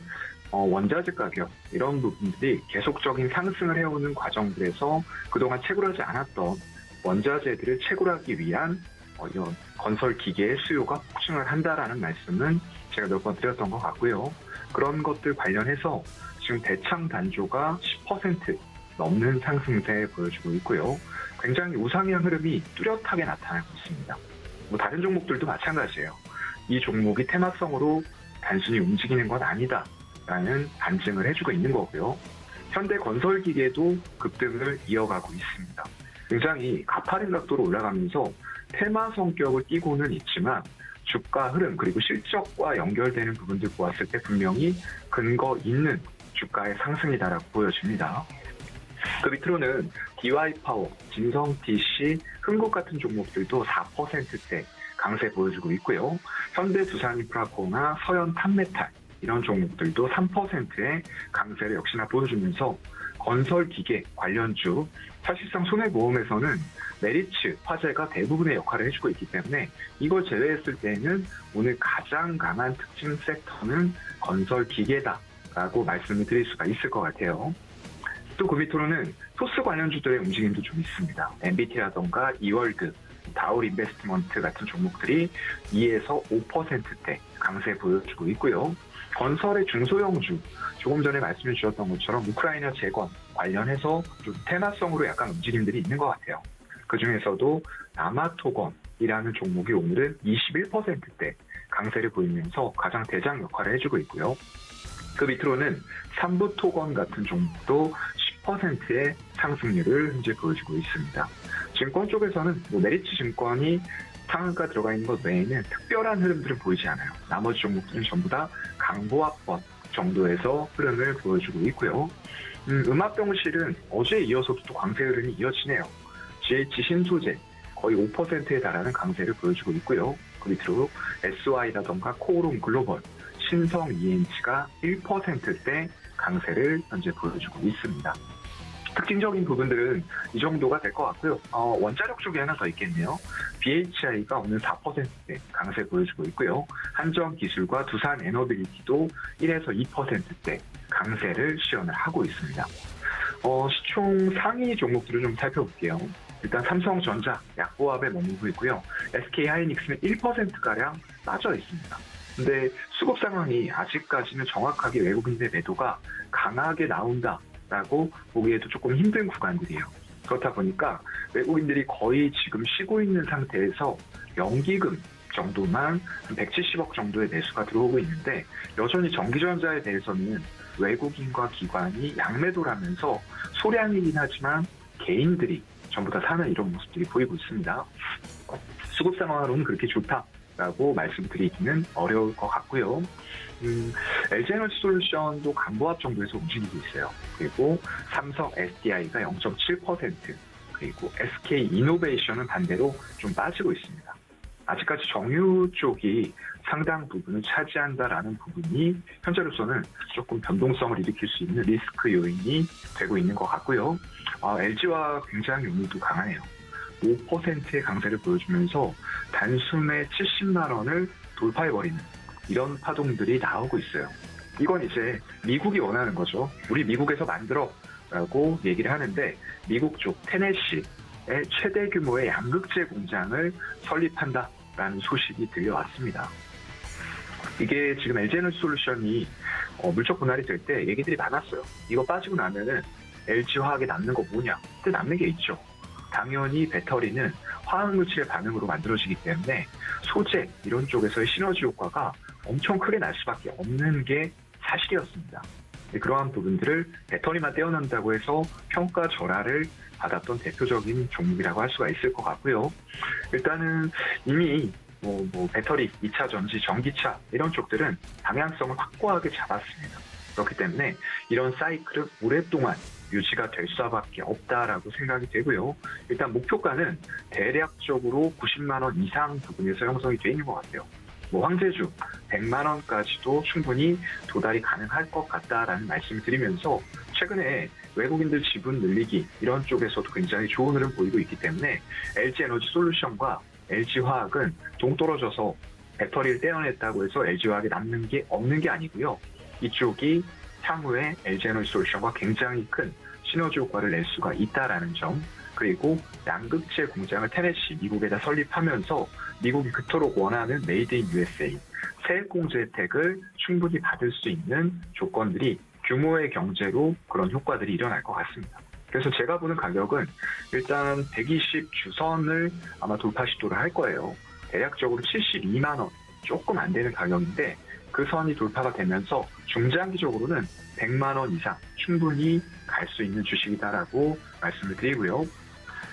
어, 원자재 가격 이런 부분들이 계속적인 상승을 해오는 과정들에서 그동안 채굴하지 않았던 원자재들을 채굴하기 위한 어, 이런 건설 기계의 수요가 폭증을 한다라는 말씀은 제가 몇 번 드렸던 것 같고요. 그런 것들 관련해서 지금 대창 단조가 10% 넘는 상승세 보여주고 있고요. 굉장히 우상향 흐름이 뚜렷하게 나타나고 있습니다. 뭐 다른 종목들도 마찬가지예요. 이 종목이 테마성으로 단순히 움직이는 건 아니다라는 반증을 해주고 있는 거고요. 현대 건설기계도 급등을 이어가고 있습니다. 굉장히 가파른 각도로 올라가면서 테마 성격을 띠고는 있지만 주가 흐름 그리고 실적과 연결되는 부분들 보았을 때 분명히 근거 있는 주가의 상승이다라고 보여집니다. 그 밑으로는 DY파워, 진성TC, 흥국 같은 종목들도 4%대 강세 보여주고 있고요. 현대 두산인프라코나 서현 탄메탈 이런 종목들도 3%의 강세를 역시나 보여주면서 건설 기계 관련주 사실상 손해보험에서는 메리츠 화재가 대부분의 역할을 해주고 있기 때문에 이걸 제외했을 때는 오늘 가장 강한 특징 섹터는 건설 기계다라고 말씀을 드릴 수가 있을 것 같아요. 또 그 밑으로는 소스 관련주들의 움직임도 좀 있습니다. MBT라던가 이월드, 다올 인베스트먼트 같은 종목들이 2에서 5%대 강세 보여주고 있고요. 건설의 중소형주, 조금 전에 말씀해 주셨던 것처럼 우크라이나 재건 관련해서 좀 테마성으로 약간 움직임들이 있는 것 같아요. 그 중에서도 나마토건이라는 종목이 오늘은 21%대 강세를 보이면서 가장 대장 역할을 해주고 있고요. 그 밑으로는 삼부토건 같은 종목도 10%의 상승률을 현재 보여주고 있습니다. 증권 쪽에서는 뭐 메리츠 증권이 상한가 들어가 있는 것 외에는 특별한 흐름들은 보이지 않아요. 나머지 종목들은 전부 다 강보합법 정도에서 흐름을 보여주고 있고요. 음, 음압병실은 어제에 이어서도 또 강세 흐름이 이어지네요. GH 신소재 거의 5%에 달하는 강세를 보여주고 있고요. 그 밑으로 SY라던가 코오롱 글로벌, 신성 ENC가 1%대 강세를 현재 보여주고 있습니다. 특징적인 부분들은 이 정도가 될 것 같고요. 어, 원자력 쪽에 하나 더 있겠네요. BHI가 오늘 4%대 강세 보여주고 있고요. 한정기술과 두산 에너빌리티도 1에서 2%대 강세를 시연을 하고 있습니다. 어, 시총 상위 종목들을 좀 살펴볼게요. 일단 삼성전자 약보합에 머물고 있고요. SK 하이닉스는 1%가량 빠져 있습니다. 근데 수급 상황이 아직까지는 정확하게 외국인의 매도가 강하게 나온다 라고 보기에도 조금 힘든 구간들이에요. 그렇다 보니까 외국인들이 거의 지금 쉬고 있는 상태에서 연기금 정도만 170억 정도의 매수가 들어오고 있는데 여전히 전기전자에 대해서는 외국인과 기관이 양매도를 하면서 소량이긴 하지만 개인들이 전부 다 사는 이런 모습들이 보이고 있습니다. 수급 상황으로는 그렇게 좋다라고 말씀드리기는 어려울 것 같고요. 음, LG에너지 솔루션도 간보합 정도에서 움직이고 있어요. 그리고 삼성 SDI가 0.7%, 그리고 SK 이노베이션은 반대로 좀 빠지고 있습니다. 아직까지 정유 쪽이 상당 부분을 차지한다라는 부분이 현재로서는 조금 변동성을 일으킬 수 있는 리스크 요인이 되고 있는 것 같고요. 아, LG와 굉장히 오늘도 강하네요. 5%의 강세를 보여주면서 단숨에 70만 원을 돌파해버리는 이런 파동들이 나오고 있어요. 이건 이제 미국이 원하는 거죠. 우리 미국에서 만들어 라고 얘기를 하는데 미국 쪽 테네시의 최대 규모의 양극재 공장을 설립한다라는 소식이 들려왔습니다. 이게 지금 LG에너지 솔루션이 어, 물적 분할이 될 때 얘기들이 많았어요. 이거 빠지고 나면은 LG화학에 남는 거 뭐냐? 근데 남는 게 있죠. 당연히 배터리는 화학 물질의 반응으로 만들어지기 때문에 소재 이런 쪽에서의 시너지 효과가 엄청 크게 날 수밖에 없는 게 사실이었습니다. 그러한 부분들을 배터리만 떼어낸다고 해서 평가 절하를 받았던 대표적인 종목이라고 할 수가 있을 것 같고요. 일단은 이미 뭐, 뭐 배터리, 2차 전지, 전기차 이런 쪽들은 방향성을 확고하게 잡았습니다. 그렇기 때문에 이런 사이클은 오랫동안 유지가 될 수밖에 없다라고 생각이 되고요. 일단 목표가는 대략적으로 90만 원 이상 부분에서 형성이 되어 있는 것 같아요. 뭐 황제주 100만 원까지도 충분히 도달이 가능할 것 같다라는 말씀을 드리면서 최근에 외국인들 지분 늘리기 이런 쪽에서도 굉장히 좋은 흐름 보이고 있기 때문에 LG 에너지 솔루션과 LG 화학은 동떨어져서 배터리를 떼어냈다고 해서 LG 화학이 남는 게 없는 게 아니고요. 이쪽이 향후에 LG에너지 솔루션과 굉장히 큰 시너지 효과를 낼 수가 있다라는 점 그리고 양극재 공장을 테네시 미국에다 설립하면서 미국이 그토록 원하는 made in USA 세액 공제 혜택을 충분히 받을 수 있는 조건들이 규모의 경제로 그런 효과들이 일어날 것 같습니다. 그래서 제가 보는 가격은 일단 120주선을 아마 돌파 시도를 할 거예요. 대략적으로 72만 원 조금 안 되는 가격인데 그 선이 돌파가 되면서 중장기적으로는 100만 원 이상 충분히 갈 수 있는 주식이다라고 말씀을 드리고요.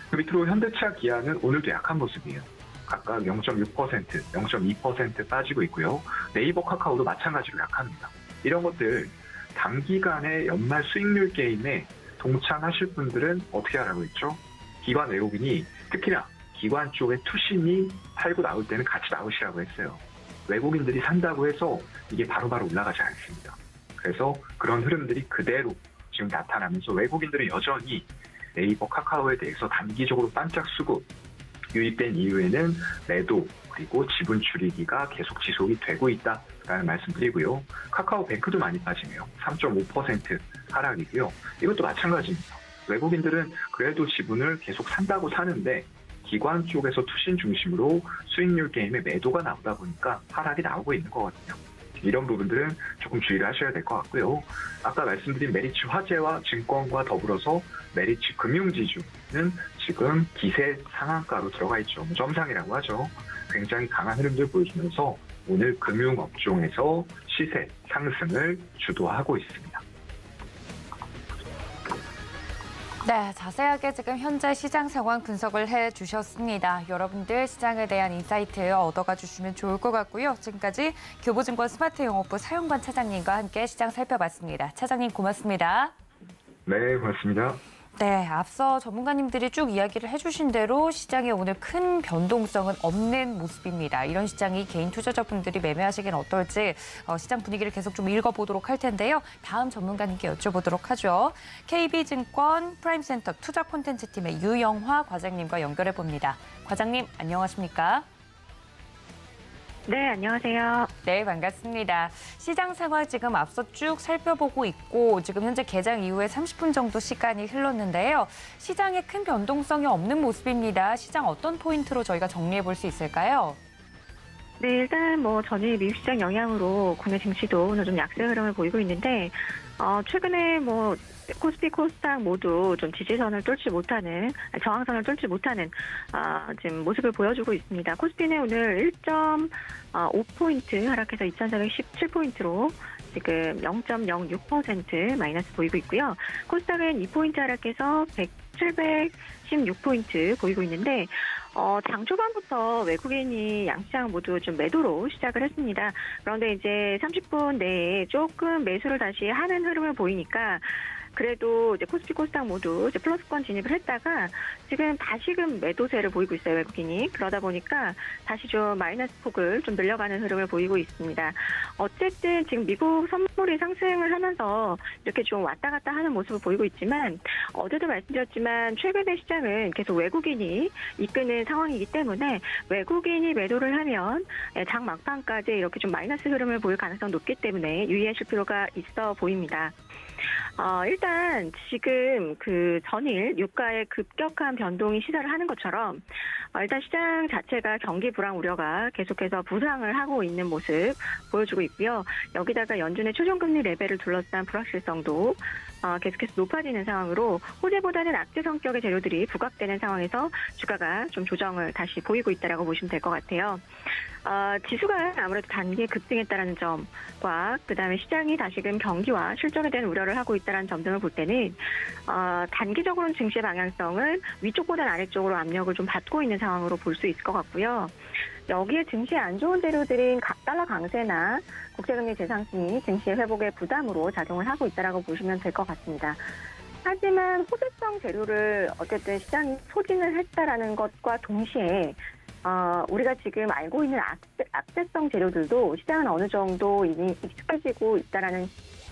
그 밑으로 현대차 기아는 오늘도 약한 모습이에요. 각각 0.6%, 0.2% 빠지고 있고요. 네이버 카카오도 마찬가지로 약합니다. 이런 것들 단기간의 연말 수익률 게임에 동참하실 분들은 어떻게 하라고 했죠? 기관 외국인이 특히나 기관 쪽의 투신이 팔고 나올 때는 같이 나오시라고 했어요. 외국인들이 산다고 해서 이게 바로바로 올라가지 않습니다. 그래서 그런 흐름들이 그대로 지금 나타나면서 외국인들은 여전히 네이버 카카오에 대해서 단기적으로 반짝 수급 유입된 이후에는 매도 그리고 지분 줄이기가 계속 지속이 되고 있다라는 말씀드리고요. 카카오뱅크도 많이 빠지네요. 3.5% 하락이고요. 이것도 마찬가지입니다. 외국인들은 그래도 지분을 계속 산다고 사는데 기관 쪽에서 투신 중심으로 수익률 게임에 매도가 나오다 보니까 하락이 나오고 있는 거거든요. 이런 부분들은 조금 주의를 하셔야 될 것 같고요. 아까 말씀드린 메리츠 화재와 증권과 더불어서 메리츠 금융지주는 지금 기세 상한가로 들어가 있죠. 점상이라고 하죠. 굉장히 강한 흐름들 보여주면서 오늘 금융업종에서 시세 상승을 주도하고 있습니다. 네, 자세하게 지금 현재 시장 상황 분석을 해주셨습니다. 여러분들 시장에 대한 insight 얻어가 주시면 좋을 것 같고요. 지금까지 교보증권 스마트 영업부 사용관 차장님과 함께 시장 살펴봤습니다. 차장님 고맙습니다. 네, 고맙습니다. 네, 앞서 전문가님들이 쭉 이야기를 해주신 대로 시장에 오늘 큰 변동성은 없는 모습입니다. 이런 시장이 개인 투자자분들이 매매하시기엔 어떨지 어, 시장 분위기를 계속 좀 읽어보도록 할 텐데요. 다음 전문가님께 여쭤보도록 하죠. KB증권 프라임센터 투자 콘텐츠팀의 유영화 과장님과 연결해 봅니다. 과장님, 안녕하십니까? 네, 안녕하세요. 네, 반갑습니다. 시장 상황 지금 앞서 쭉 살펴보고 있고 지금 현재 개장 이후에 30분 정도 시간이 흘렀는데요. 시장에 큰 변동성이 없는 모습입니다. 시장 어떤 포인트로 저희가 정리해 볼 수 있을까요? 네, 일단 뭐 전일 미국 시장 영향으로 국내 증시도 오늘 좀 약세 흐름을 보이고 있는데 어, 최근에 뭐 코스피, 코스닥 모두 좀 지지선을 뚫지 못하는 저항선을 뚫지 못하는 어, 지금 모습을 보여주고 있습니다. 코스피는 오늘 1.5포인트 하락해서 2,417포인트로 지금 0.06% 마이너스 보이고 있고요. 코스닥은 2포인트 하락해서 100, 716포인트 보이고 있는데 어, 장 초반부터 외국인이 양시장 모두 좀 매도로 시작을 했습니다. 그런데 이제 30분 내에 조금 매수를 다시 하는 흐름을 보이니까 그래도 이제 코스피 코스닥 모두 플러스권 진입을 했다가 지금 다시금 매도세를 보이고 있어요 외국인이 그러다 보니까 다시 좀 마이너스 폭을 좀 늘려가는 흐름을 보이고 있습니다. 어쨌든 지금 미국 선물이 상승을 하면서 이렇게 좀 왔다 갔다 하는 모습을 보이고 있지만 어제도 말씀드렸지만 최근의 시장은 계속 외국인이 이끄는 상황이기 때문에 외국인이 매도를 하면 장 막판까지 이렇게 좀 마이너스 흐름을 보일 가능성 높기 때문에 유의하실 필요가 있어 보입니다. 어, 일단 지금 그 전일 유가의 급격한 변동이 시사를 하는 것처럼 어, 일단 시장 자체가 경기 불황 우려가 계속해서 부상을 하고 있는 모습 보여주고 있고요. 여기다가 연준의 초정금리 레벨을 둘러싼 불확실성도 어, 계속해서 높아지는 상황으로 호재보다는 악재 성격의 재료들이 부각되는 상황에서 주가가 좀 조정을 다시 보이고 있다라고 보시면 될 것 같아요. 어, 지수가 아무래도 단기에 급등했다는 점과 그다음에 시장이 다시금 경기와 실적에 대한 우려를 하고 있다는 점 등을 볼 때는 어, 단기적으로는 증시의 방향성은 위쪽보다는 아래쪽으로 압력을 좀 받고 있는 상황으로 볼 수 있을 것 같고요. 여기에 증시에 안 좋은 재료들인 달러 강세나 국제금리 재상승이 증시의 회복에 부담으로 작용을 하고 있다라고 보시면 될 것 같습니다. 하지만 호재성 재료를 어쨌든 시장이 소진을 했다라는 것과 동시에 어, 우리가 지금 알고 있는 악재, 악재성 재료들도 시장은 어느 정도 이미 익숙해지고 있다라는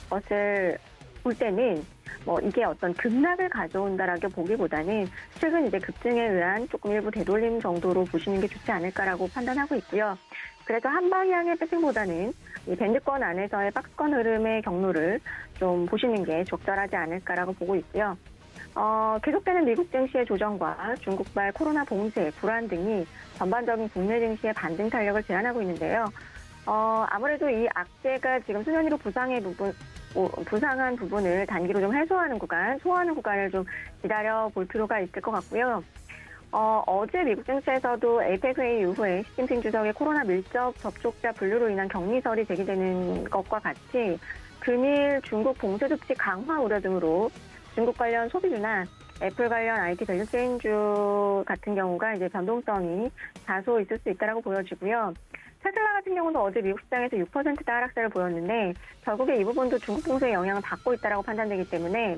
것을 볼 때는 뭐 이게 어떤 급락을 가져온다라고 보기보다는 최근 이제 급등에 의한 조금 일부 되돌림 정도로 보시는 게 좋지 않을까라고 판단하고 있고요. 그래서 한 방향의 패싱보다는 이 밴드권 안에서의 박스권 흐름의 경로를 좀 보시는 게 적절하지 않을까라고 보고 있고요. 어, 계속되는 미국 증시의 조정과 중국발 코로나 봉쇄, 불안 등이 전반적인 국내 증시의 반등 탄력을 제한하고 있는데요. 어, 아무래도 이 악재가 지금 수년위로 부상의 부분, 오, 부상한 부분을 단기로 좀 해소하는 구간, 소화하는 구간을 좀 기다려 볼 필요가 있을 것 같고요. 어, 어제 미국 증시에서도 에이펙 회의 이후에 시진핑 주석의 코로나 밀접 접촉자 분류로 인한 격리설이 제기되는 것과 같이 금일 중국 봉쇄 조치 강화 우려 등으로 중국 관련 소비주나 애플 관련 IT value chain주 같은 경우가 이제 변동성이 다소 있을 수 있다라고 보여지고요. 테슬라 같은 경우도 어제 미국 시장에서 6%대 하락세를 보였는데 결국에 이 부분도 중국 봉쇄의 영향을 받고 있다라고 판단되기 때문에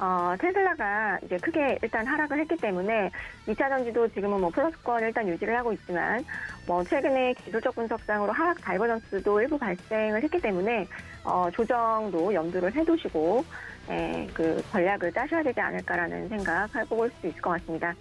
어, 테슬라가 이제 크게 일단 하락을 했기 때문에 2차 전지도 지금은 뭐 플러스권 일단 유지를 하고 있지만 뭐 최근에 기술적 분석상으로 하락 divergence도 일부 발생을 했기 때문에 어, 조정도 염두를 해두시고 예, 그 전략을 짜셔야 되지 않을까라는 생각 해볼 수 있을 것 같습니다.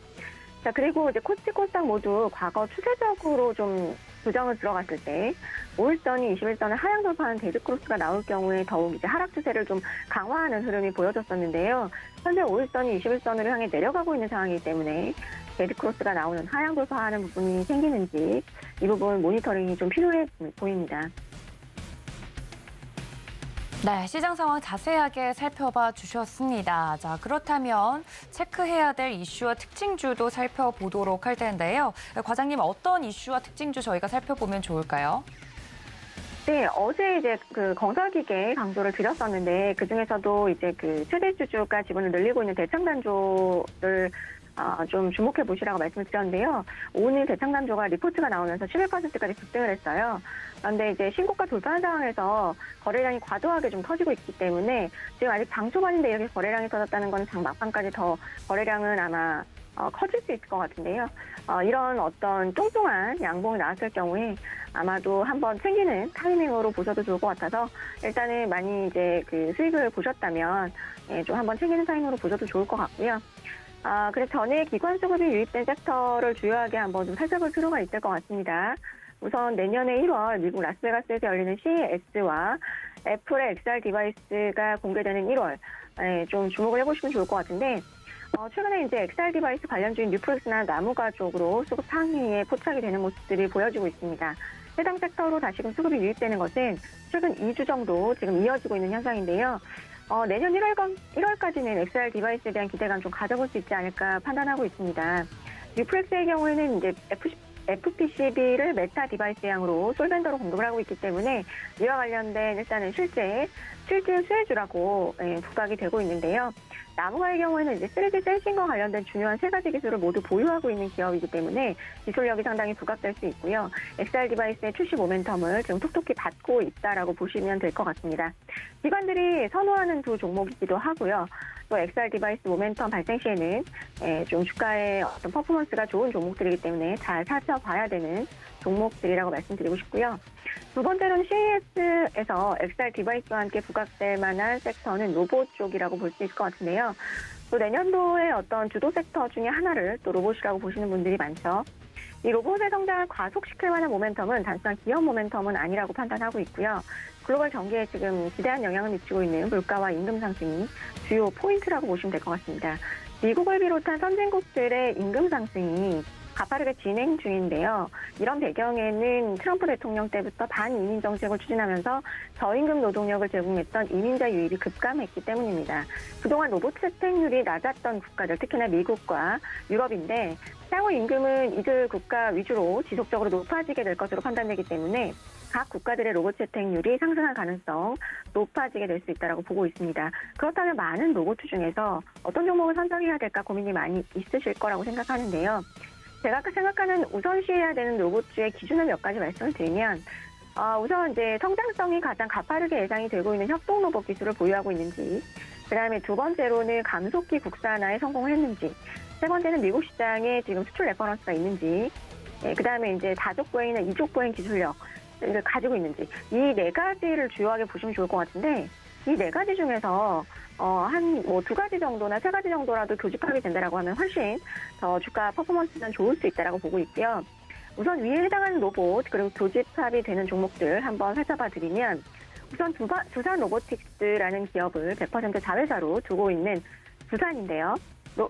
자 그리고 이제 코스피 코스닥 모두 과거 추세적으로 좀 조정을 들어갔을 때 5일선이 20일선을 하향 돌파하는 데드크로스가 나올 경우에 더욱 이제 하락 추세를 좀 강화하는 흐름이 보여졌었는데요. 현재 5일선이 20일선으로 향해 내려가고 있는 상황이기 때문에 데드크로스가 나오는 하향 돌파하는 부분이 생기는지 이 부분 모니터링이 좀 필요해 보입니다. 네, 시장 상황 자세하게 살펴봐 주셨습니다. 자, 그렇다면 체크해야 될 이슈와 특징주도 살펴보도록 할 텐데요. 과장님, 어떤 이슈와 특징주 저희가 살펴보면 좋을까요? 네, 어제 이제 그 건설기계 강조를 드렸었는데 그 중에서도 이제 그 최대 주주가 지분을 늘리고 있는 대창단조를 어, 좀 주목해 보시라고 말씀을 드렸는데요. 오늘 대창단조가 리포트가 나오면서 11%까지 급등을 했어요. 그런데 이제 신고가 돌파한 상황에서 거래량이 과도하게 좀 터지고 있기 때문에 지금 아직 장 초반인데 이렇게 거래량이 터졌다는 건 장 막판까지 더 거래량은 아마 어, 커질 수 있을 것 같은데요. 어, 이런 어떤 뚱뚱한 양봉이 나왔을 경우에 아마도 한번 챙기는 타이밍으로 보셔도 좋을 것 같아서 일단은 많이 이제 그 수익을 보셨다면 예, 좀 한번 챙기는 타이밍으로 보셔도 좋을 것 같고요. 아, 그래서 전에 기관 수급이 유입된 섹터를 주요하게 한번 좀 살펴볼 필요가 있을 것 같습니다. 우선 내년에 1월 미국 라스베가스에서 열리는 CES와 애플의 XR device가 공개되는 1월 예, 좀 주목을 해보시면 좋을 것 같은데 어, 최근에 이제 XR device 관련 주인 뉴플렉스나 나무가 쪽으로 수급 상위에 포착이 되는 모습들이 보여지고 있습니다. 해당 섹터로 다시금 수급이 유입되는 것은 최근 2주 정도 지금 이어지고 있는 현상인데요. 어, 내년 1월, 1월까지는 XR device에 대한 기대감 좀 가져볼 수 있지 않을까 판단하고 있습니다. 뉴플렉스의 경우에는 이제 F, FPCB를 메타 device 향으로 sole vendor로 공급을 하고 있기 때문에 이와 관련된 일단은 실제 실질 수혜주라고 예, 부각이 되고 있는데요. 나무가의 경우에는 이제 3D 센싱과 관련된 중요한 세 가지 기술을 모두 보유하고 있는 기업이기 때문에 기술력이 상당히 부각될 수 있고요. XR device의 출시 모멘텀을 지금 톡톡히 받고 있다라고 보시면 될 것 같습니다. 기관들이 선호하는 두 종목이기도 하고요. 또 XR device 모멘텀 발생 시에는 예, 좀 주가의 어떤 퍼포먼스가 좋은 종목들이기 때문에 잘 살펴봐야 되는 종목들이라고 말씀드리고 싶고요. 두 번째로는 CES에서 XR device와 함께 부각될 만한 섹터는 로봇 쪽이라고 볼 수 있을 것 같은데요. 또 내년도의 어떤 주도 섹터 중에 하나를 또 로봇이라고 보시는 분들이 많죠. 이 로봇의 성장을 가속시킬 만한 모멘텀은 단순한 기업 모멘텀은 아니라고 판단하고 있고요. 글로벌 경기에 지금 지대한 영향을 미치고 있는 물가와 임금 상승이 주요 포인트라고 보시면 될 것 같습니다. 미국을 비롯한 선진국들의 임금 상승이 가파르게 진행 중인데요. 이런 배경에는 트럼프 대통령 때부터 반이민 정책을 추진하면서 저임금 노동력을 제공했던 이민자 유입이 급감했기 때문입니다. 그동안 로봇 채택률이 낮았던 국가들, 특히나 미국과 유럽인데 향후 임금은 이들 국가 위주로 지속적으로 높아지게 될 것으로 판단되기 때문에 각 국가들의 로봇 채택률이 상승할 가능성 높아지게 될 수 있다고 보고 있습니다. 그렇다면 많은 로봇 중에서 어떤 종목을 선정해야 될까 고민이 많이 있으실 거라고 생각하는데요. 제가 생각하는 우선시해야 되는 로봇주의 기준을 몇 가지 말씀을 드리면 어, 우선 이제 성장성이 가장 가파르게 예상이 되고 있는 협동 로봇 기술을 보유하고 있는지 그 다음에 두 번째로는 감속기 국산화에 성공을 했는지 세 번째는 미국 시장에 지금 수출 reference가 있는지 예, 그 다음에 이제 다족 보행이나 이족 보행 기술력 을 가지고 있는지 이 네 가지를 주요하게 보시면 좋을 것 같은데 이 네 가지 중에서 어, 한 뭐 두 가지 정도나 세 가지 정도라도 교집합이 된다라고 하면 훨씬 더 주가 퍼포먼스는 좋을 수 있다라고 보고 있고요. 우선 위에 해당하는 로봇 그리고 교집합이 되는 종목들 한번 살펴봐 드리면 우선 두바, 두산 로보틱스라는 기업을 100% 자회사로 두고 있는 두산인데요. 로,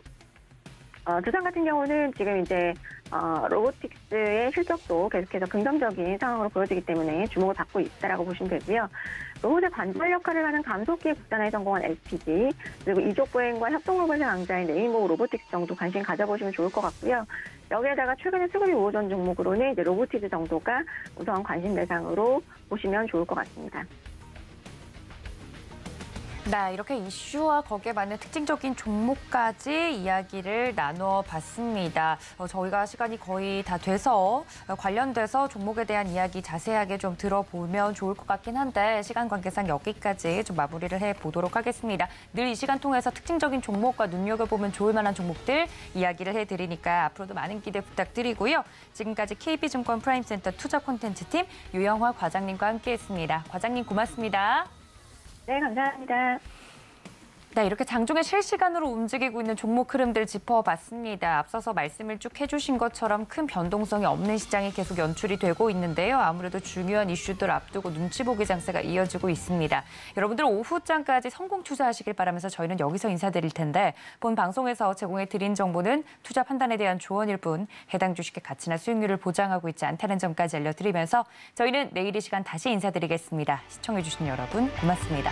어, 두산 같은 경우는 지금 이제 어, 로보틱스의 실적도 계속해서 긍정적인 상황으로 보여지기 때문에 주목을 받고 있다라고 보시면 되고요. 로봇의 관절 역할을 하는 감속기 국산화에 성공한 SPG 그리고 이족 보행과 협동 로봇의 강자인 레인보우 로보틱스 정도 관심 가져보시면 좋을 것 같고요. 여기에다가 최근에 수급이 우호적인 종목으로는 이제 로보티즈 정도가 우선 관심 대상으로 보시면 좋을 것 같습니다. 네, 이렇게 이슈와 거기에 맞는 특징적인 종목까지 이야기를 나누어 봤습니다. 어, 저희가 시간이 거의 다 돼서 어, 관련돼서 종목에 대한 이야기 자세하게 좀 들어보면 좋을 것 같긴 한데 시간 관계상 여기까지 좀 마무리를 해 보도록 하겠습니다. 늘 이 시간 통해서 특징적인 종목과 눈여겨보면 좋을 만한 종목들 이야기를 해드리니까 앞으로도 많은 기대 부탁드리고요. 지금까지 KB증권 프라임센터 투자 콘텐츠팀 유영화 과장님과 함께했습니다. 과장님 고맙습니다. 네, 감사합니다. 네, 이렇게 장중에 실시간으로 움직이고 있는 종목 흐름들 짚어봤습니다. 앞서서 말씀을 쭉 해주신 것처럼 큰 변동성이 없는 시장이 계속 연출이 되고 있는데요. 아무래도 중요한 이슈들 앞두고 눈치 보기 장세가 이어지고 있습니다. 여러분들 오후장까지 성공 투자하시길 바라면서 저희는 여기서 인사드릴 텐데 본 방송에서 제공해 드린 정보는 투자 판단에 대한 조언일 뿐 해당 주식의 가치나 수익률을 보장하고 있지 않다는 점까지 알려드리면서 저희는 내일 이 시간 다시 인사드리겠습니다. 시청해주신 여러분 고맙습니다.